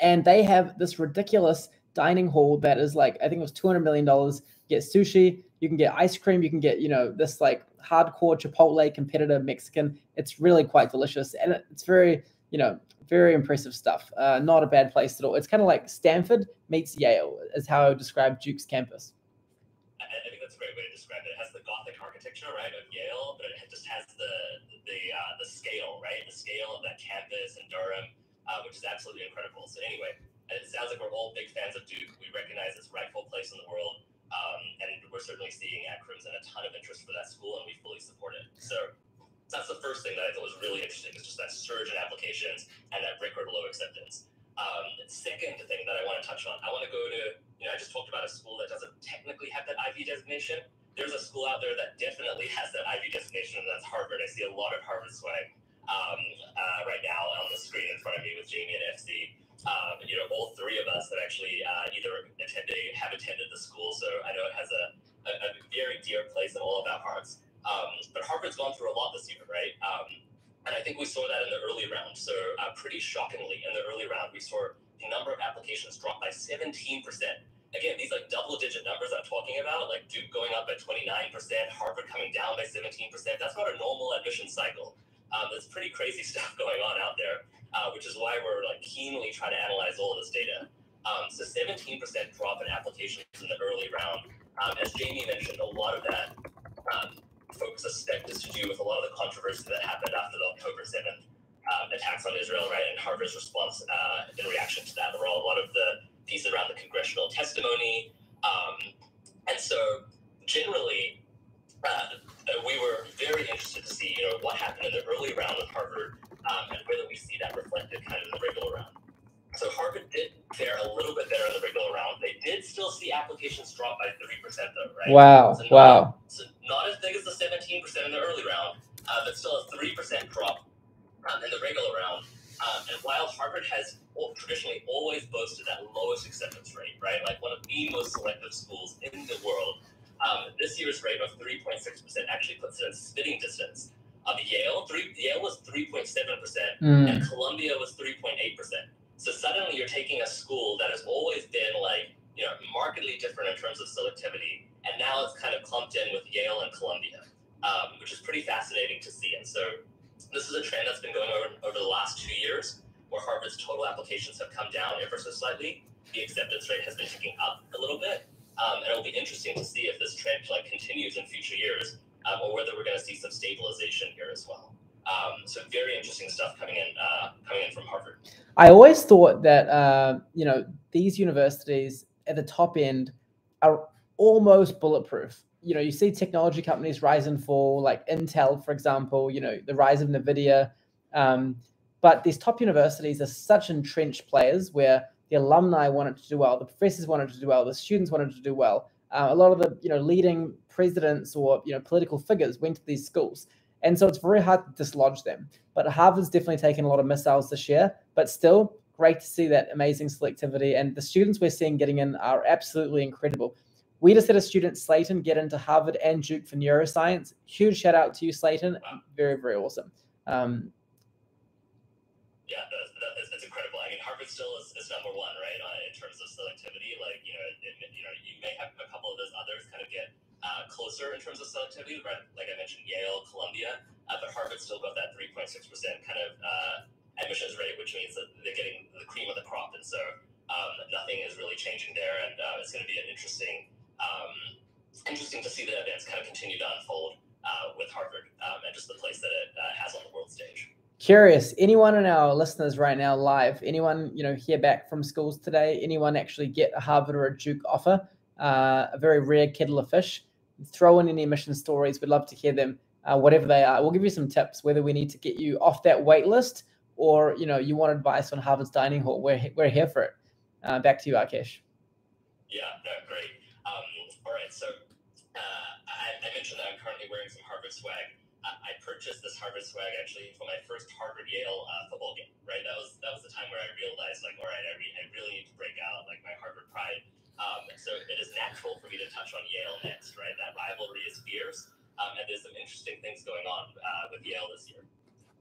and they have this ridiculous dining hall that is like I think it was two hundred million dollars. Get sushi, you can get ice cream, you can get you know this like hardcore Chipotle competitor Mexican. It's really quite delicious and it's very you know very impressive stuff. Uh, not a bad place at all. It's kind of like Stanford meets Yale is how I would describe Duke's campus. I think that's a great way to describe it. It has the Gothic architecture, right, of Yale, but it just has the the uh, the scale, right, the scale of that campus in Durham, uh, which is absolutely incredible. So anyway, it sounds like we're all big fans of Duke. We recognize its rightful place in the world, um, and we're certainly seeing at Crimson a ton of interest for that school, and we fully support it. So that's the first thing that I thought was really interesting is just that surge in applications and that record low acceptance. Um, second thing that I want to touch on, I want to go to, you know, I just talked about a school that doesn't technically have that Ivy designation. There's a school out there that definitely has that Ivy designation, and that's Harvard. I see a lot of Harvard swag um, uh, right now on the screen in front of me with Jamie and FC um, you know, all three of us that actually uh, either attended, have attended the school. So I know it has a, a, a very dear place in all of our hearts. Um, but Harvard's gone through a lot this year, right? Um, and I think we saw that in the early round. So uh, pretty shockingly, in the early round, we saw the number of applications drop by 17%. Again, these like double digit numbers I'm talking about, like Duke going up by 29%, Harvard coming down by 17%. That's not a normal admission cycle. Um, there's pretty crazy stuff going on out there uh, which is why we're like keenly trying to analyze all of this data. Um, so 17% drop in applications in the early round. Um, as Jamie mentioned, a lot of that um, folks suspect is to do with a lot of the controversy that happened after the October 7th um, attacks on Israel, right? And Harvard's response uh, in reaction to that. There a lot of the pieces around the congressional testimony. Um, and so generally, uh, we were very interested to see, you know, what happened in the early round of Harvard um, and whether we see that reflected kind of in the regular round. So Harvard did fare a little bit better in the regular round. They did still see applications drop by 3% though, right? Wow. So not, wow. So not as big as the 17% in the early round, uh, still a 3% drop um, in the regular round. Um, and while Harvard has traditionally always boasted that lowest acceptance rate, right? Like one of the most selective schools in the world, um, this year's rate of 3.6% actually puts it in spitting distance of Yale. Three, Yale was 3.7%, mm. and Columbia was 3.8%. So suddenly you're taking a school that has always been like, you know, markedly different in terms of selectivity, and now it's kind of clumped in with Yale and Columbia, um, which is pretty fascinating to see. And so this is a trend that's been going over, over the last two years, where Harvard's total applications have come down ever so slightly. The acceptance rate has been ticking up a little bit. Um, and it'll be interesting to see if this trend like continues in future years, um, or whether we're going to see some stabilization here as well. Um, so very interesting stuff coming in uh, coming in from Harvard. I always thought that uh, you know these universities at the top end are almost bulletproof. You know, you see technology companies rise and fall, like Intel, for example. You know, the rise of Nvidia. Um, but these top universities are such entrenched players where the alumni wanted to do well, the professors wanted to do well, the students wanted to do well. Uh, a lot of the you know leading presidents or you know political figures went to these schools, and so it's very hard to dislodge them. But Harvard's definitely taken a lot of missiles this year, but still great to see that amazing selectivity. And the students we're seeing getting in are absolutely incredible. We just had a student, Slayton, get into Harvard and Duke for neuroscience. Huge shout out to you, Slayton. Very, very awesome. Um, yeah, that's, that's, incredible. I mean, Harvard still is, is number one, right, uh, in terms of selectivity. Like, you know, it, you know, you may have a couple of those others kind of get uh, closer in terms of selectivity, right? Like I mentioned, Yale, Columbia, uh, but Harvard still got that 3.6% kind of uh, admissions rate, which means that they're getting the cream of the crop. And so um, nothing is really changing there. And uh, it's going to be an interesting, um, interesting to see the events kind of continue to unfold uh, with Harvard um, and just the place that it has on the world stage curious anyone in our listeners right now live anyone you know hear back from schools today anyone actually get a harvard or a duke offer? Uh, a very rare kettle of fish. Throw in any mission stories we'd love to hear them uh, whatever they are. We'll give you some tips whether we need to get you off that wait list or you know you want advice on harvard's dining hall. We're, we're here for it. Uh, back to you Aakesh yeah no, great. Um, all right so uh, I, I mentioned that i'm currently wearing some harvard swag I purchased this Harvard swag actually for my first Harvard Yale uh, football game. Right, that was that was the time where I realized like, all right, I, re- I really need to break out like my Harvard pride. Um, so it is natural for me to touch on Yale next. Right, that rivalry is fierce, um, and there's some interesting things going on uh, with Yale this year.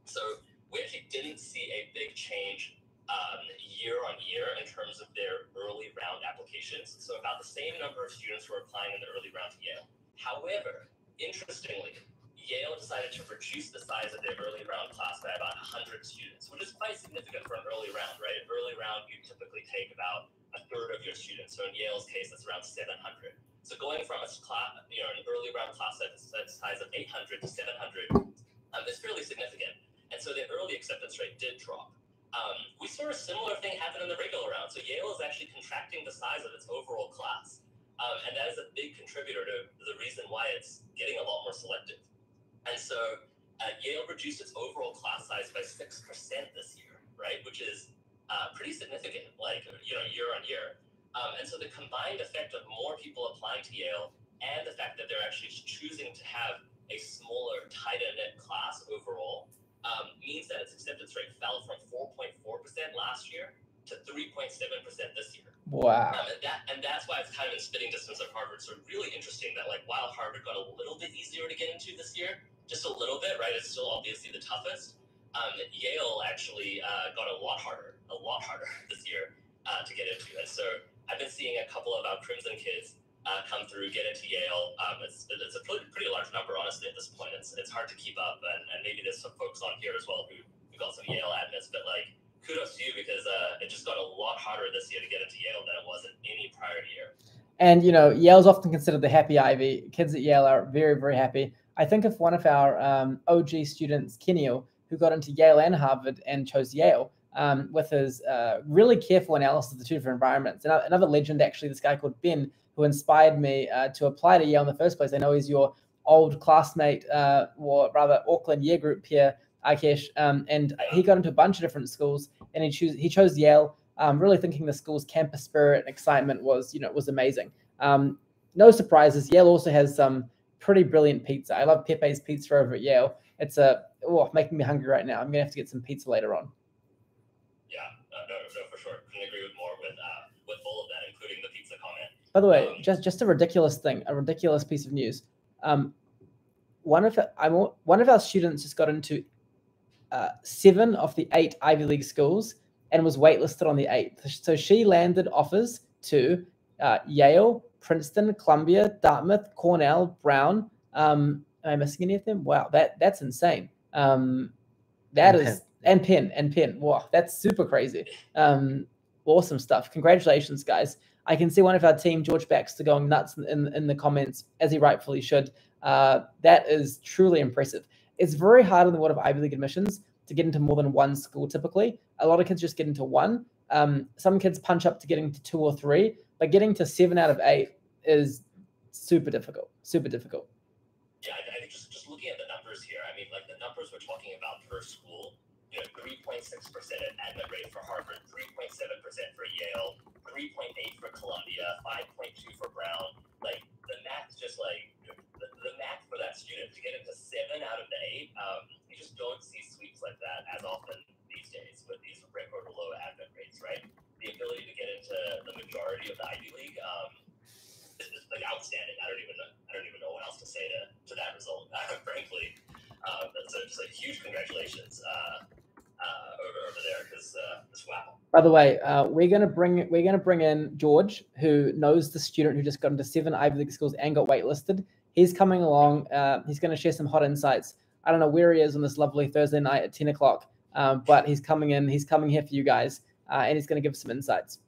So we actually didn't see a big change um, year on year in terms of their early round applications. So about the same number of students were applying in the early round to Yale. However, interestingly, Yale decided to reduce the size of their early round class by about 100 students, which is quite significant for an early round, right? Early round, you typically take about a third of your students. So in Yale's case, that's around 700. So going from a class, you know, an early round class size of 800 to 700 um, is fairly significant. And so the early acceptance rate did drop. Um, we saw a similar thing happen in the regular round. So Yale is actually contracting the size of its overall class. Um, and that is a big contributor to the reason why it's getting a lot more selective. And so uh, Yale reduced its overall class size by 6% this year, right? Which is uh, pretty significant, like, you know, year on year. Um, and so the combined effect of more people applying to Yale and the fact that they're actually choosing to have a smaller, tighter knit class overall um, means that its acceptance rate fell from 4.4% last year to 3.7% this year. Wow. Um, and, that, and that's why it's kind of in spitting distance of Harvard. So really interesting that like while Harvard got a little bit easier to get into this year, just a little bit, right? It's still obviously the toughest. Um, Yale actually uh, got a lot harder, a lot harder this year uh, to get into. And so I've been seeing a couple of our Crimson kids uh, come through, get into Yale. Um, it's, it's a pretty, pretty large number, honestly, at this point. It's, it's hard to keep up. And, and maybe there's some folks on here as well who, who got some Yale admits, but like, kudos to you because uh, it just got a lot harder this year to get into Yale than it was in any prior year. And you know, Yale's often considered the happy Ivy. Kids at Yale are very, very happy. I think of one of our um, OG students, Kenio, who got into Yale and Harvard and chose Yale um, with his uh, really careful analysis of the two different environments. And another legend, actually, this guy called Ben, who inspired me uh, to apply to Yale in the first place. I know he's your old classmate, uh, or rather Auckland year group peer Aakesh, um, and he got into a bunch of different schools, and he chose he chose Yale, um, really thinking the school's campus spirit and excitement was you know was amazing. Um, no surprises. Yale also has some pretty brilliant pizza. I love Pepe's Pizza over at Yale. it's a oh making me hungry right now. I'm gonna have to get some pizza later on. Yeah, uh, no, no, for sure. Couldn't agree with more with uh, with all of that, including the pizza comment. By the way, Um, just just a ridiculous thing, a ridiculous piece of news. Um, one of I'm one of our students just got into uh, seven of the eight Ivy League schools and was waitlisted on the eighth. So she landed offers to uh, Yale, Princeton, Columbia, Dartmouth, Cornell, Brown. Um, am I missing any of them? Wow, that that's insane. Um, that And is and Penn and Penn. Wow, that's super crazy. Um, awesome stuff. Congratulations, guys. I can see one of our team, George Baxter, going nuts in, in, in the comments, as he rightfully should. Uh, that is truly impressive. It's very hard in the world of Ivy League admissions to get into more than one school typically. A lot of kids just get into one. Um, some kids punch up to getting to two or three, but getting to seven out of eight is super difficult. Super difficult. Yeah, I, think just, just looking at the numbers here, I mean, like the numbers we're talking about per school, you know, 3.6% admit rate for Harvard, 3.7% for Yale, 3.8 for Columbia, 5.2 for Brown. Like the math, just like the, the math for that student to get into seven out of the eight, um, you just don't see sweeps like that as often these days with these record low admit rates, right? The ability to get into the majority of the Ivy League, um, is, like outstanding. I don't even. I don't even know what else to say to, to that result, frankly. Um, so just like huge congratulations uh, uh, over, over there because uh, wow. By the way, uh, we're gonna bring we're gonna bring in George, who knows the student who just got into seven Ivy League schools and got waitlisted. He's coming along. Uh, he's going to share some hot insights. I don't know where he is on this lovely Thursday night at ten o'clock, um, but he's coming in. He's coming here for you guys, uh, and he's going to give some insights.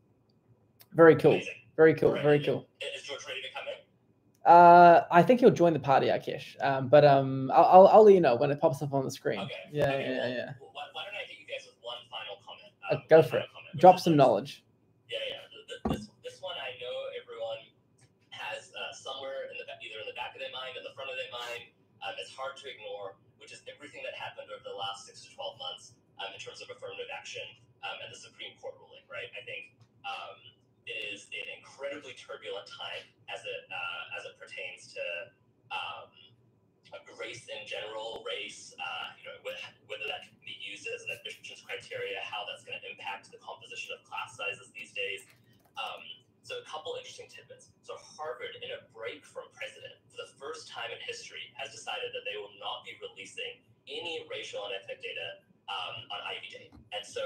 Very cool. Amazing. Very cool. Right. Very cool. Is George ready to come in? Uh, I think he'll join the party, Akesh. Um, but um, I'll, I'll I'll let you know when it pops up on the screen. Okay. Yeah, okay, yeah, well, yeah. Why, why don't I hit you guys with one final comment? Uh, Um, go for it. comment, Drop some knowledge. Yeah, yeah. This this one I know everyone has uh, somewhere in the either in the back of their mind, in the front of their mind. Um, it's hard to ignore, which is everything that happened over the last six to twelve months um, in terms of affirmative action um, and the Supreme Court ruling. Right. I think um, it is an incredibly turbulent time as it uh, as it pertains to. Um, race in general, race, uh, you know, wh- whether that can be used as an admissions criteria, how that's going to impact the composition of class sizes these days. Um, so a couple interesting tidbits. So Harvard, in a break from president, for the first time in history, has decided that they will not be releasing any racial and ethnic data um, on Ivy Day. And so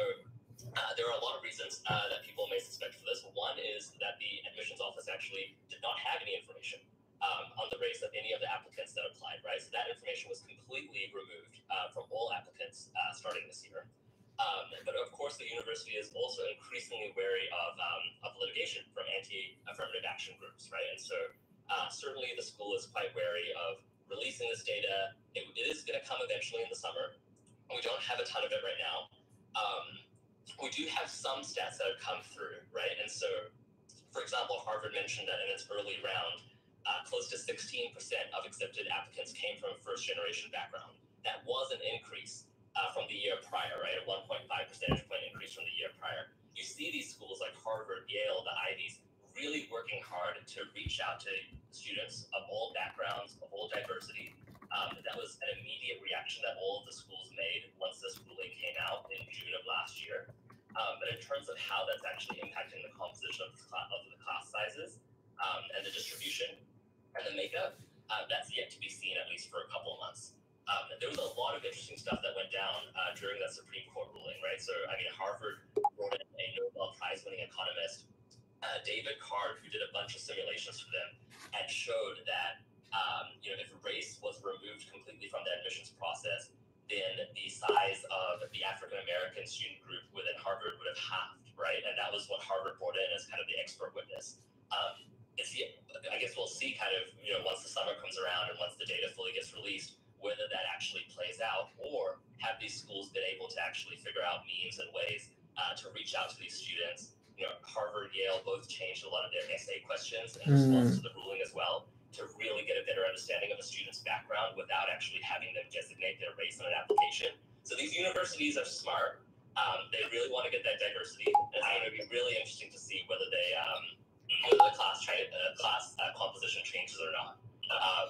uh, there are a lot of reasons uh, that people may suspect for this. One is that the admissions office actually did not have any information um, on the race of any of the applicants that applied, right? So that information was completely removed uh, from all applicants uh, starting this year. Um, but of course, the university is also increasingly wary of, um, of litigation from anti-affirmative action groups, right? And so uh, certainly the school is quite wary of releasing this data. It, it is going to come eventually in the summer. We don't have a ton of it right now. Um, we do have some stats that have come through, right? And so, for example, Harvard mentioned that in its early round, uh, close to 16% of accepted applicants came from a first generation background. That was an increase uh, from the year prior, right? A 1.5 percentage point increase from the year prior. You see these schools like Harvard, Yale, the Ivies really working hard to reach out to students of all backgrounds, of all diversity. Um, that was an immediate reaction that all of the schools made once this ruling came out in June of last year. Um, but in terms of how that's actually impacting the composition of the class, of the class sizes um, and the distribution, and the makeup, uh, that's yet to be seen at least for a couple of months. Um, there was a lot of interesting stuff that went down uh, during that Supreme Court ruling, right? So, I mean, Harvard brought in a Nobel Prize winning economist, uh, David Card, who did a bunch of simulations for them and showed that, um, you know, if race was removed completely from the admissions process, then the size of the African American student group within Harvard would have halved, right? And that was what Harvard brought in as kind of the expert witness. Um, it's the, I guess we'll see kind of, you know, once the summer comes around and once the data fully gets released, whether that actually plays out or have these schools been able to actually figure out means and ways uh, to reach out to these students. You know, Harvard, Yale both changed a lot of their essay questions in response to the ruling as well to really get a better understanding of a student's background without actually having them designate their race on an application. So these universities are smart. Um, they really want to get that diversity. And it's going to be really interesting to see whether they um, whether the class tra- uh, class uh, composition changes or not. Um,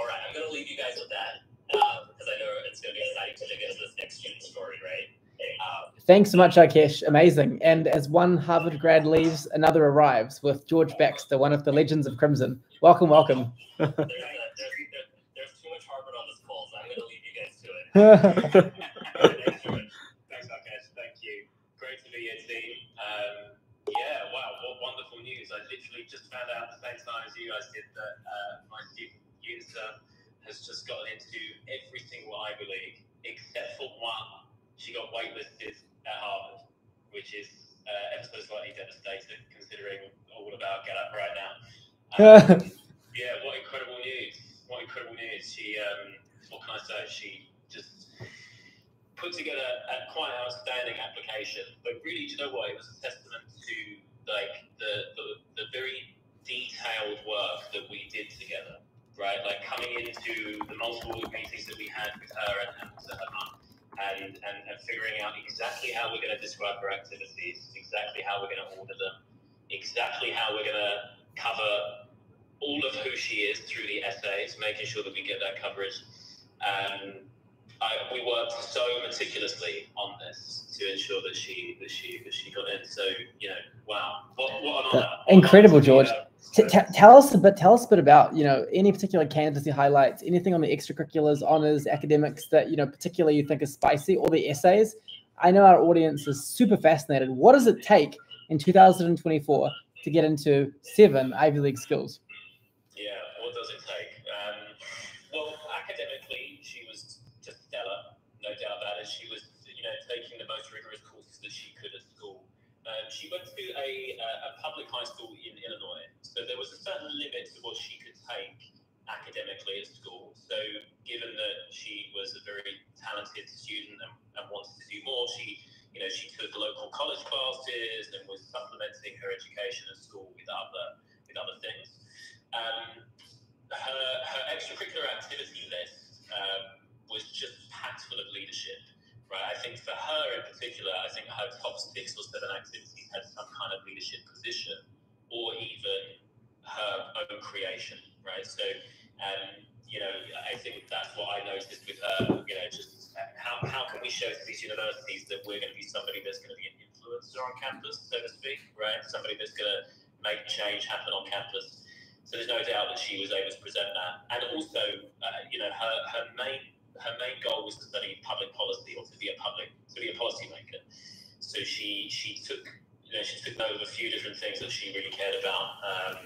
all right, I'm going to leave you guys with that. Um, because I know it's going to be exciting to dig into this next student story, right? Um, Thanks so much, Akesh. Amazing. And as one Harvard grad leaves, another arrives with George Baxter, one of the legends of Crimson. Welcome, welcome. there's, there's, there's, too much Harvard on this call, so I'm going to leave you guys to it. Thanks, Akesh. Thank you. Great to be here, team. Um, yeah, wow, what wonderful news. I literally just found out at the same time as you guys did that uh, my student, Unisa, has just gotten into every single Ivy League except for one she got waitlisted at Harvard, which is uh, ever so slightly devastating considering all about Get Up right now. Um, yeah, what incredible news! What incredible news! She, um, what can I say? She put together a quite outstanding application. But really, do you know what? It was a testament to like the, the, the very detailed work that we did together, right? Like coming into the multiple meetings that we had with her and, and and, and, and figuring out exactly how we're going to describe her activities, exactly how we're going to order them, exactly how we're going to cover all of who she is through the essays, making sure that we get that coverage. Um, I, we worked so meticulously on this to ensure that she that she that she got in. So you know, wow, what, what an honor! Incredible, George. T- tell us a bit. Tell us a bit about you know any particular candidacy highlights, anything on the extracurriculars, honors, academics that you know particularly you think is spicy, or the essays. I know our audience is super fascinated. What does it take in 2024 to get into seven Ivy League schools? Yeah, what does it take? Um, well, academically, she was just stellar, no doubt about it. She was, you know, taking the most rigorous courses that she could at school. Um, she went to a, a public high school in Illinois, so there was a certain limit to what she could take academically at school. So, given that she was a very talented student and, and wanted to do more, she, you know, she took local college classes and was supplementing her education at school with other with other things. Um, her her extracurricular activity list um, was just packed full of leadership right? I think for her in particular, I think her top six or seven activities had some kind of leadership position or even her own creation, right? So, um, you know, I think that's what I noticed with her, you know, just how, how can we show to these universities that we're going to be somebody that's going to be an influencer on campus, so to speak, right? Somebody that's going to make change happen on campus. So there's no doubt that she was able to present that. And also, uh, you know, her, her main her main goal was to study public policy or to be a public to be a policymaker. So she she took you know she took note of a few different things that she really cared about. Um,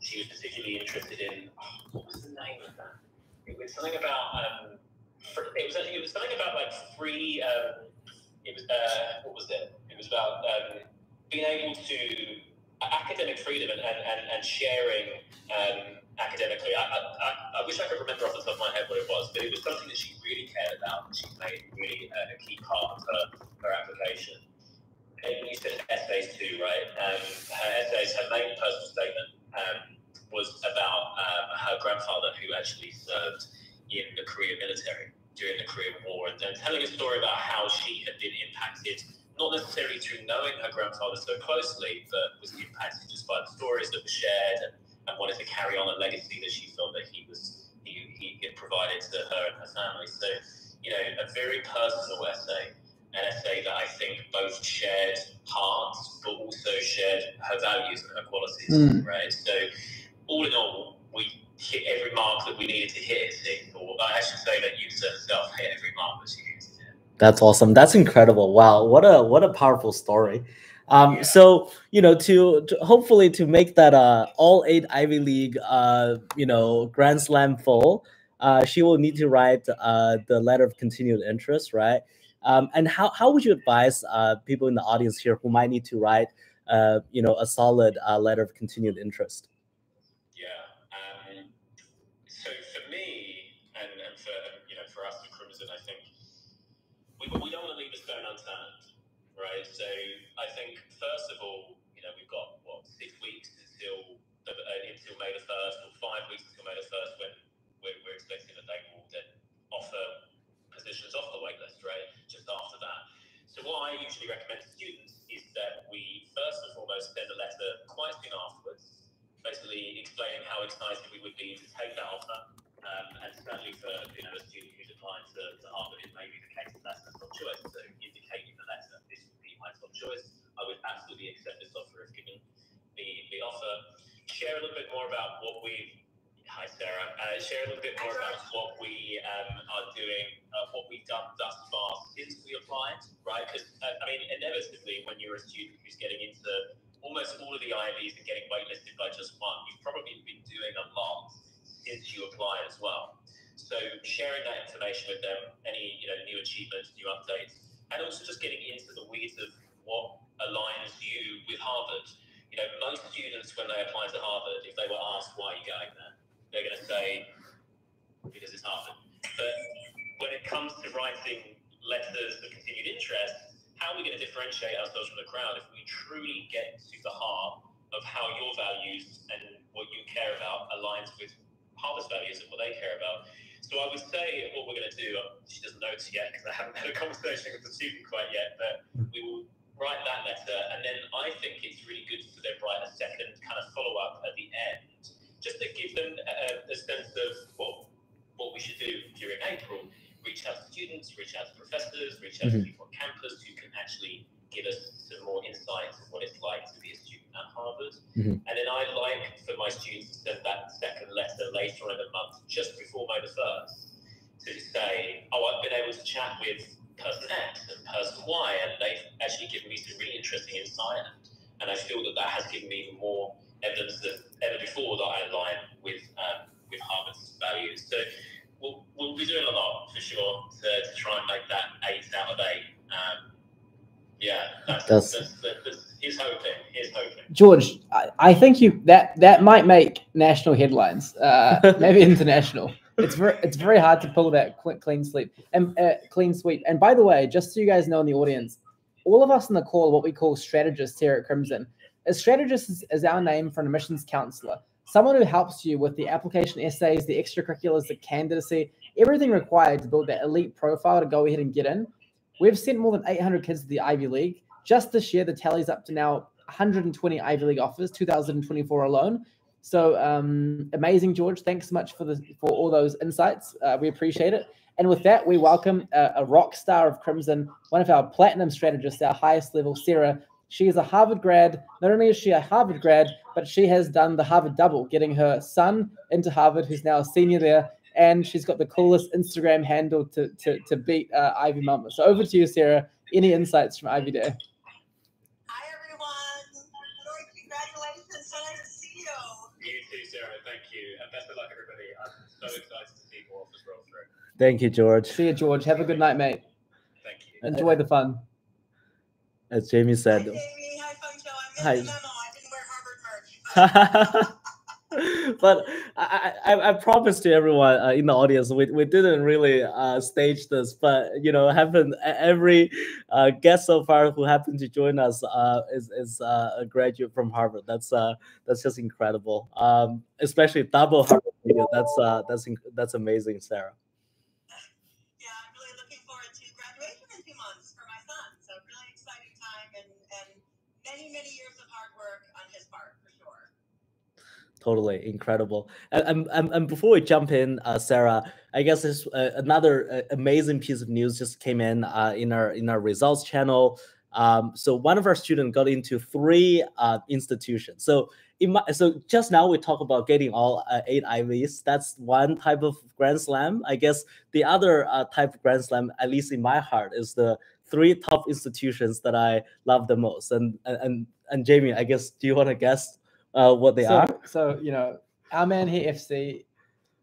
she was particularly interested in oh, what was the name of that? It was something about um, it was it was something about like free. Um, it was uh, what was it? It was about um, being able to academic freedom and, and, and, and sharing um, academically. I, I, I, wish I could remember off the top of my head what it was, but it was something that she really cared about and she made really a, a key part of her, her application. And you said essays too, right? Um, her essays, her main personal statement um, was about um, her grandfather who actually served in the Korean military during the Korean War and, and telling a story about how she had been impacted not necessarily through knowing her grandfather so closely, but was impacted just by the stories that were shared and and wanted to carry on a legacy that she felt that he was he, he had provided to her and her family. So, you know, a very personal essay, an essay that I think both shared parts, but also shared her values and her qualities. Mm. Right. So, all in all, we hit every mark that we needed to hit. Or I should say that you herself hit every mark that she needed to hit. That's awesome. That's incredible. Wow, what a what a powerful story. Um, yeah. So you know, to, to, hopefully to make that uh, all eight Ivy League, uh, you know, Grand Slam full, uh, she will need to write uh, the letter of continued interest, right? Um, and how how would you advise uh, people in the audience here who might need to write, uh, you know, a solid uh, letter of continued interest? Yeah. Um, so for me, and, and for you know, for us at Crimson, I think we, we don't want to leave a stone unturned, right? So I think first of all, you know, we've got what six weeks until uh, until May the first, or five weeks until May the first, when we're, we're expecting that they will then offer positions off the waitlist, right? Just after that. So what I usually recommend to students is that we first and foremost send a letter quite soon afterwards, basically explaining how excited we would be to take that offer, um, and certainly for you know a student who's applying to, to Harvard, it may be the case that that's my top choice. So indicate in the letter this would be my top choice. I would absolutely accept this offer if given the, the offer. Share a little bit more about what we've Hi, Sarah. Uh, share a little bit more about what we um, are doing, uh, what we've done thus far since we applied, right? Because, uh, I mean, inevitably, when you're a student who's getting into almost all of the Ivies and getting waitlisted by just one, you've probably been doing a lot since you apply as well. So sharing that information with them, any you know new achievements, new updates, and also just getting into the weeds of what aligns you with Harvard. You know, most students when they apply to Harvard, if they were asked why are you going there, they're going to say because it's Harvard. But when it comes to writing letters of continued interest, how are we going to differentiate ourselves from the crowd if we truly get to the heart of how your values and what you care about aligns with Harvard's values and what they care about? So I would say what we're going to do, um, she doesn't know this yet because I haven't had a conversation with the student quite yet, but we will write that letter. And then I think it's really good for them to write a second kind of follow up at the end just to give them a, a sense of what what we should do during April. Reach out to students, reach out to professors, reach out mm-hmm. to people on campus who can actually give us some more insights of what it's like to be a student at Harvard. Mm-hmm. And then I like for my students to send that second letter later on in the month, just before May the 1st, to say, oh, I've been able to chat with person X and person Y, and they've actually given me some really interesting insight. And, and I feel that that has given me even more evidence than ever before that I align with um, with Harvard's values. So we'll, we'll be doing a lot for sure to, to try and make that eight out of eight. Um, yeah, that's, that's, that's, that's, he's hoping. He's hoping. George, I, I, think you that that might make national headlines, uh, maybe international. It's very it's very hard to pull that clean sweep and uh, clean sweep. And by the way, just so you guys know in the audience, all of us in the call are what we call strategists here at Crimson. A strategist is, is our name for an admissions counselor, someone who helps you with the application essays, the extracurriculars, the candidacy, everything required to build that elite profile to go ahead and get in. We've sent more than 800 kids to the Ivy League. Just this year, the tally's up to now 120 Ivy League offers, 2024 alone. So um, amazing, George. Thanks so much for the for all those insights. Uh, we appreciate it. And with that, we welcome a, a rock star of Crimson, one of our platinum strategists, our highest level, Sarah, she is a Harvard grad. Not only is she a Harvard grad, but she has done the Harvard double, getting her son into Harvard, who's now a senior there. And she's got the coolest Instagram handle to, to, to beat uh, Ivy Mama. So over to you, Sarah. Any insights from Ivy Day? So excited to see more offers roll through. Thank you, George. See you, George. Have a good night, mate. Thank you. Enjoy the fun as Jamie said. Hi, Jamie. Hi, Fangzhou. I Hi. but I, I, I promise to everyone uh, in the audience, we, we didn't really uh, stage this, but you know, happen every uh, guest so far who happened to join us uh, is is uh, a graduate from Harvard. That's uh that's just incredible. Um, especially double Harvard. That's uh that's that's amazing, Sarah. totally incredible. And, and, and before we jump in uh, sarah i guess this uh, another uh, amazing piece of news just came in uh, in our in our results channel. Um, so one of our students got into three uh, institutions. So my, so just now we talk about getting all uh, eight Ivies that's one type of grand slam i guess the other type of grand slam at least in my heart is the three top institutions that i love the most and and and jamie i guess do you want to guess uh, what they so, are. So you know, our man here, FC,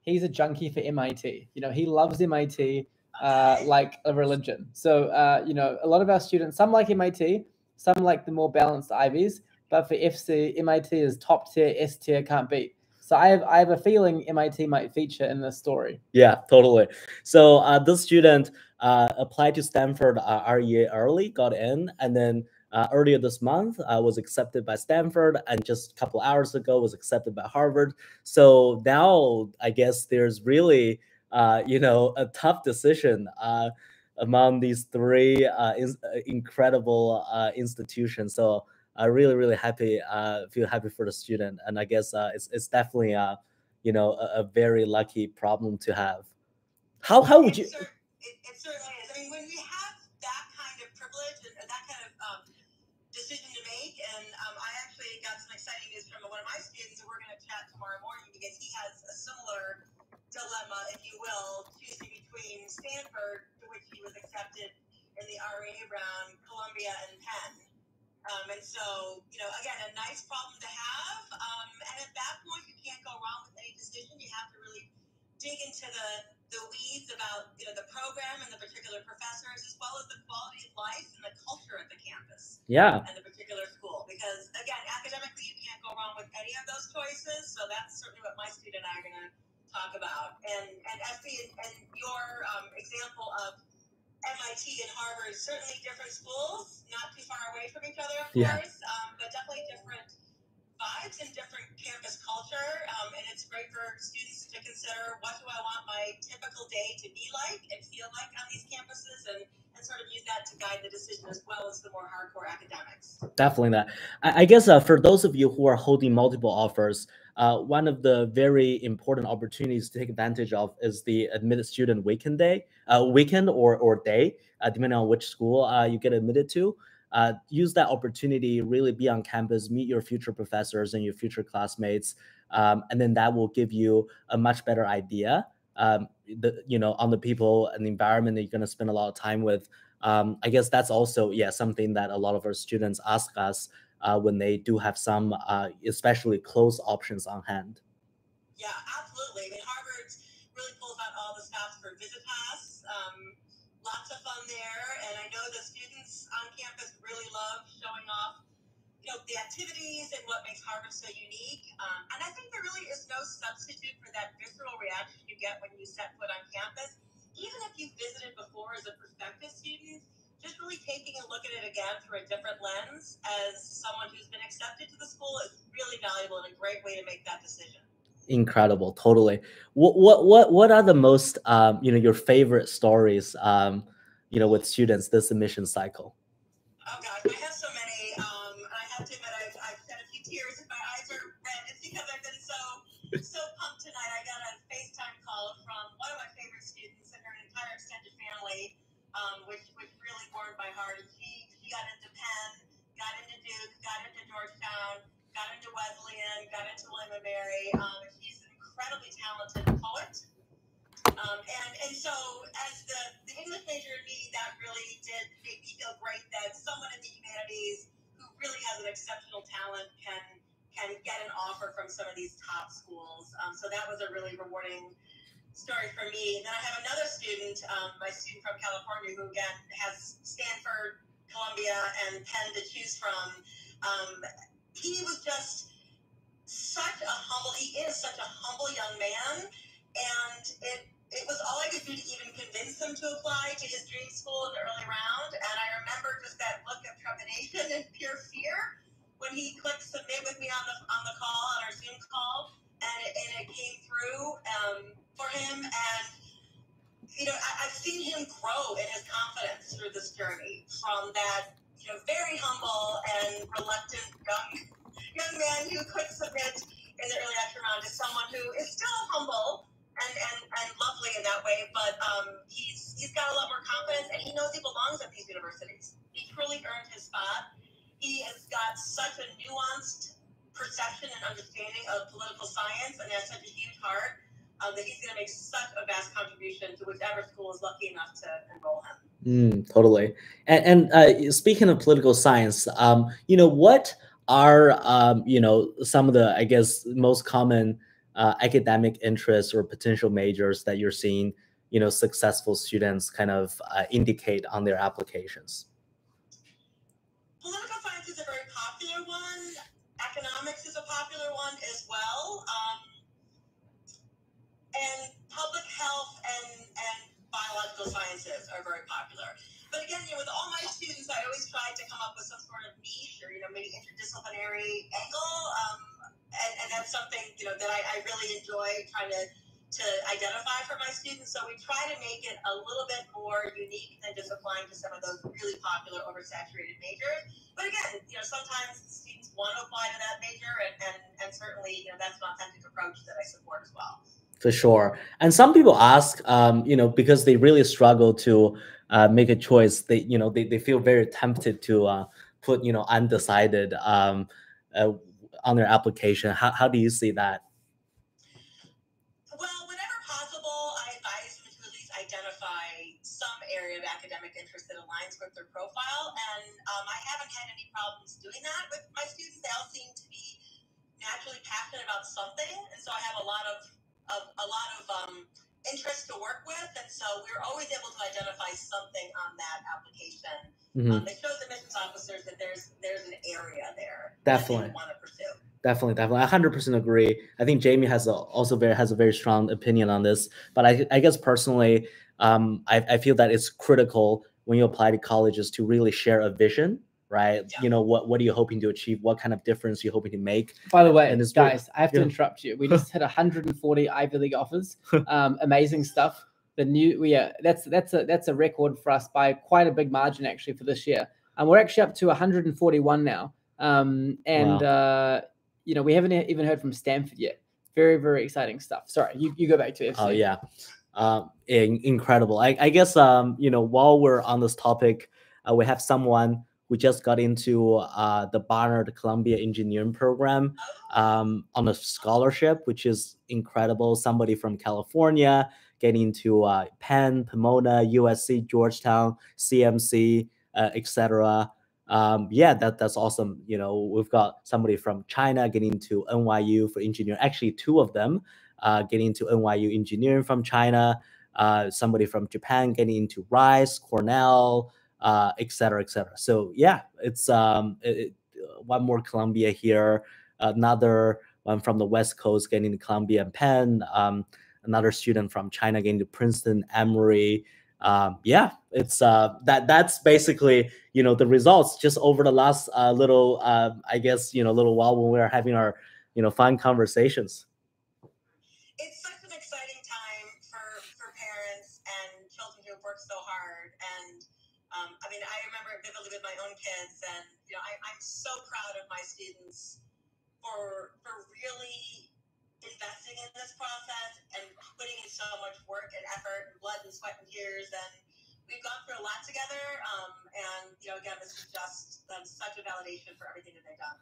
he's a junkie for MIT. You know, he loves MIT uh, like a religion. So uh, you know, a lot of our students, some like MIT, some like the more balanced Ivies, but for FC, MIT is top tier, S tier, can't beat. So I have I have a feeling MIT might feature in this story. Yeah, totally. So uh, this student uh, applied to Stanford uh, REA early, got in, and then uh, earlier this month I was accepted by Stanford, and just a couple hours ago was accepted by Harvard. So now I guess there's really, uh, you know, a tough decision uh, among these three uh, in uh, incredible uh, institutions. So I'm really, really happy. feel happy for the student, and I guess it's it's definitely a, you know, a, a very lucky problem to have. How how would you? It, cer- it, it certainly is. I mean, when we have that kind of privilege and, and that kind of um, decision to make, and um, I actually got some exciting news from one of my students, and we're going to chat tomorrow morning because he has a similar dilemma, if you will, choosing between Stanford, to which he was accepted in the RA round, Columbia, and Penn. Um, and so, you know, again, a nice problem to have. Um, and at that point, you can't go wrong with any decision. You have to really dig into the, the weeds about, you know, the program and the particular professors, as well as the quality of life and the culture at the campus Yeah. and the particular school. Because again, academically, you can't go wrong with any of those choices. So that's certainly what my student and I are going to talk about. And and FC, and your um, example of MIT and Harvard, certainly different schools, not too far away from each other, of Yeah. course, um, but definitely different vibes and different campus culture. Um, and it's great for students to consider what do I want my typical day to be like and feel like on these campuses and, and sort of use that to guide the decision as well as the more hardcore academics. Definitely that. I, I guess uh, for those of you who are holding multiple offers, uh, one of the very important opportunities to take advantage of is the admitted student weekend day, uh, weekend or or day, uh, depending on which school uh, you get admitted to. Uh, use that opportunity, really be on campus, meet your future professors and your future classmates, um, and then that will give you a much better idea, um, the, you know, on the people and the environment that you're going to spend a lot of time with. Um, I guess that's also yeah something that a lot of our students ask us uh, when they do have some, uh, especially close options on hand. Yeah, absolutely. I mean, Harvard really pulls out all the stops for Visitas. Um, lots of fun there, and I know the students on campus really love showing off, you know, the activities and what makes Harvard so unique. Um, and I think there really is no substitute for that visceral reaction you get when you set foot on campus. Even if you visited before as a prospective student, just really taking a look at it again through a different lens as someone who's been accepted to the school is really valuable and a great way to make that decision. Incredible, totally. What what what what are the most um, you know your favorite stories um, you know with students this admission cycle? Oh gosh, I have so many. Um, I have to admit, I've, I've shed a few tears and my eyes are red. It's because I've been so so pumped tonight. I got a FaceTime call from one of my favorite students and her entire extended family, um, which which really warmed my heart. And she got into Penn, got into Duke, got into Georgetown, got into Wesleyan, got into and Mary. Um, an incredibly talented poet. Um, and and so as the, the English major in me, that really did make me feel great that someone in the humanities who really has an exceptional talent can can get an offer from some of these top schools. Um, so that was a really rewarding story for me. And then I have another student, um, my student from California, who again has Stanford, Columbia, and Penn to choose from. Um, he was just such a humble. He is such a humble young man, and it it was all I could do to even convince him to apply to his dream school in the early round. And I remember just that look of trepidation and pure fear when he clicked submit with me on the on the call on our Zoom call, and it, and it came through um, for him. And you know, I, I've seen him grow in his confidence through this journey from that you know very humble and reluctant young young man who could submit in the early action round to someone who is still humble and, and, and lovely in that way, but um, he's he's got a lot more confidence and he knows he belongs at these universities. He truly earned his spot. He has got such a nuanced perception and understanding of political science and has such a huge heart um, that he's going to make such a vast contribution to whichever school is lucky enough to enroll him. Mm, totally. And, and uh, speaking of political science, um, you know what are um, you know some of the I guess most common uh, academic interests or potential majors that you're seeing you know successful students kind of uh, indicate on their applications Political science is a very popular one. Economics is a popular one as well. Um, and public health and, and biological sciences are very popular. But again, you know, with all my students, I always try to come up with some sort of niche or, you know, maybe interdisciplinary angle. Um, and, and that's something, you know, that I, I really enjoy trying to, to identify for my students. So we try to make it a little bit more unique than just applying to some of those really popular oversaturated majors. But again, you know, sometimes to apply to that major and, and, and certainly, you know, that's an authentic approach that I support as well. For sure. And some people ask, um, you know, because they really struggle to uh, make a choice. They, you know, they, they feel very tempted to uh, put, you know, undecided um, uh, on their application. How, how do you see that? Well, whenever possible, I advise them to at least identify some area of academic interest that aligns with their profile. Um, I haven't had any problems doing that with my students. They all seem to be naturally passionate about something. And so I have a lot of, of a lot of um, interest to work with. And so we're always able to identify something on that application. Mhm. Um, it shows admissions officers that there's there's an area there Definitely. want to pursue. Definitely, definitely. I hundred percent agree. I think Jamie has a, also very has a very strong opinion on this. But I, I guess personally, um, I, I feel that it's critical when you apply to colleges to really share a vision, right? Yeah. You know, what what are you hoping to achieve? What kind of difference you're hoping to make? By the way, And guys, I have to yeah. interrupt you. We just hit 140 Ivy League offers. Um, amazing stuff. The new, we uh, that's that's a that's a record for us by quite a big margin actually for this year. And we're actually up to 141 now. Um, and uh, you know we haven't even heard from Stanford yet. Very very exciting stuff. Sorry, you, you go back to FC. Oh yeah, um, in- incredible. I, I guess um, you know while we're on this topic, uh, we have someone who just got into uh, the Barnard Columbia Engineering Program um, on a scholarship, which is incredible. Somebody from California getting into uh, Penn, Pomona, USC, Georgetown, CMC, uh, etc. Um, yeah, that that's awesome. You know, we've got somebody from China getting into NYU for engineering. Actually, two of them uh, getting into NYU engineering from China. Uh, somebody from Japan getting into Rice, Cornell, uh, et cetera, et cetera. So yeah, it's um, it, it- one more Columbia here, another one from the West Coast getting to Columbia and Penn, um, another student from China getting to Princeton, Emory. Um, yeah, it's uh, that that's basically you know the results just over the last uh, little uh, I guess you know little while when we were having our you know fun conversations. Kids and you know I, i'm so proud of my students for for really investing in this process and putting in so much work and effort and blood and sweat and tears and we've gone through a lot together um, and you know again this is just um, such a validation for everything that they've done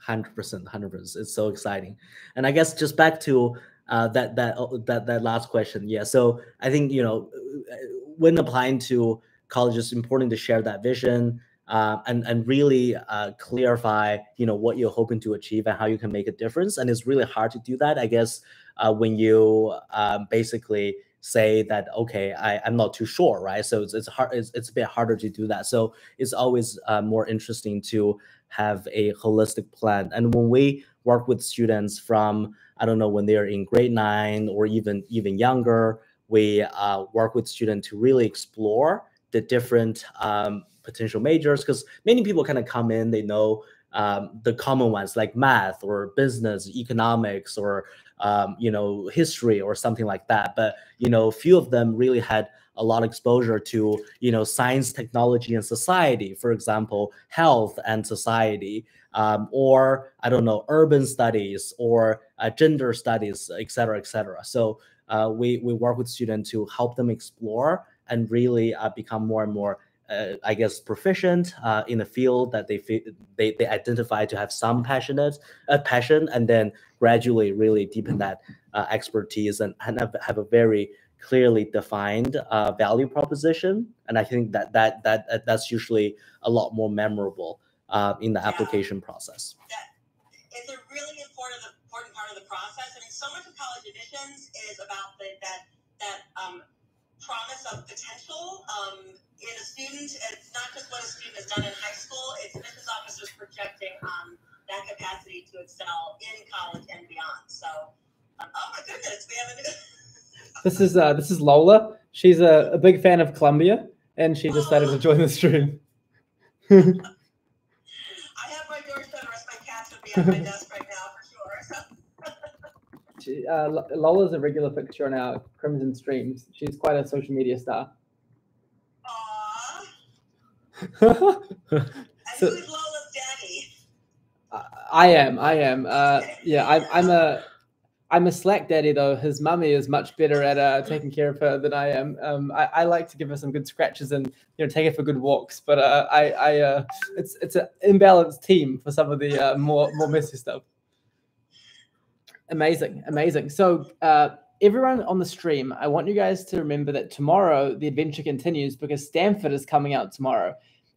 Hundred percent, hundred percent. It's so exciting, and I guess just back to uh, that that uh, that that last question. Yeah, so I think you know uh, when applying to college, it's important to share that vision uh, and and really uh, clarify you know what you're hoping to achieve and how you can make a difference. And it's really hard to do that, I guess, uh, when you um, basically say that okay, I, I'm not too sure, right? So it's it's hard. It's, it's a bit harder to do that. So it's always uh, more interesting to have a holistic plan. And when we work with students from, I don't know, when they're in grade nine or even even younger, we uh, work with students to really explore the different um, potential majors because many people kind of come in, they know um, the common ones like math or business, economics, or um, you know history or something like that. But you know, few of them really had a lot of exposure to you know science technology and society for example health and society um, or i don't know urban studies or uh, gender studies et cetera et cetera so uh, we we work with students to help them explore and really uh, become more and more uh, I guess proficient uh, in a field that they feel they, they identify to have some passionate uh, passion, and then gradually really deepen that uh, expertise and, and have, have a very clearly defined uh, value proposition. And I think that that that that- that's usually a lot more memorable uh, in the Yeah. application process. it's a really important important part of the process. I mean, so much of college admissions is about the, that that um, promise of potential um, in a student. It's not just what a student has done in high school. It's admissions officers projecting um, that capacity to excel in college and beyond. So, um, oh my goodness, we have a new. This is uh, this is Lola. She's a, a big fan of Columbia, and she decided to join the stream. I have my door shut, or else my cats would be on my desk right now for sure. So. She, uh, Lola's a regular fixture on our Crimson streams. She's quite a social media star. Aww. So- who's Lola's daddy? I- I am. I am. Uh, yeah, I'm. I'm a. I'm a slack daddy though. His mummy is much better at uh, taking care of her than I am. Um, I, I, like to give her some good scratches and you know take her for good walks. But uh, I, I uh, it's it's an imbalanced team for some of the uh, more more messy stuff. Amazing, amazing. So uh, everyone on the stream, I want you guys to remember that tomorrow the adventure continues because Stanford is coming out tomorrow.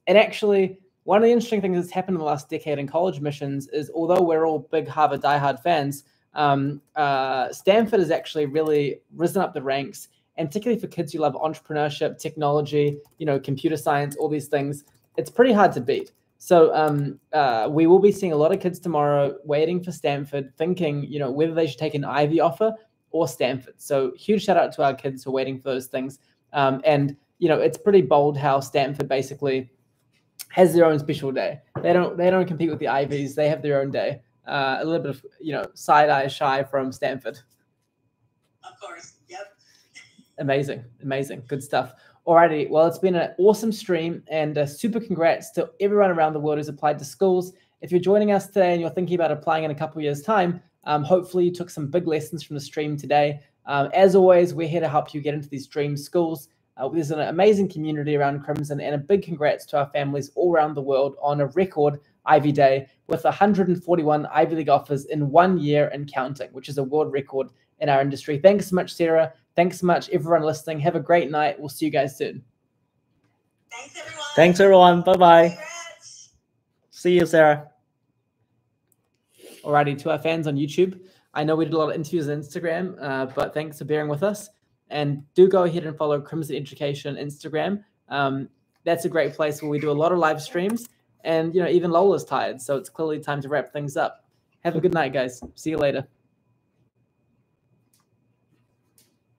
And actually, one of the interesting things that's happened in the last decade in college missions is although we're all big Harvard diehard fans um, uh, Stanford has actually really risen up the ranks, and particularly for kids who love entrepreneurship, technology, you know, computer science, all these things, it's pretty hard to beat. So um, uh, we will be seeing a lot of kids tomorrow waiting for Stanford, thinking, you know, whether they should take an Ivy offer or Stanford. So huge shout out to our kids who are waiting for those things. Um, and you know, it's pretty bold how Stanford basically has their own special day. They don't they don't compete with the Ivies. They have their own day uh, a little bit of you know side eye shy from Stanford. Of course. Yep. amazing, amazing, good stuff. Alrighty, well, it's been an awesome stream, and uh, super congrats to everyone around the world who's applied to schools. If you're joining us today and you're thinking about applying in a couple years' time, um, hopefully you took some big lessons from the stream today. Um, as always, we're here to help you get into these dream schools. Uh, there's an amazing community around Crimson, and a big congrats to our families all around the world on a record Ivy Day with 141 Ivy League offers in one year and counting, which is a world record in our industry. Thanks so much, Sarah. Thanks so much, everyone listening. Have a great night. We'll see you guys soon. Thanks, everyone. Thanks, everyone. Bye bye. See you, Sarah. Alrighty, to our fans on YouTube, I know we did a lot of interviews on Instagram, uh, but thanks for bearing with us. And do go ahead and follow Crimson Education Instagram. Um, that's a great place where we do a lot of live streams and you know, even Lola's tired, so it's clearly time to wrap things up. Have a good night, guys. See you later.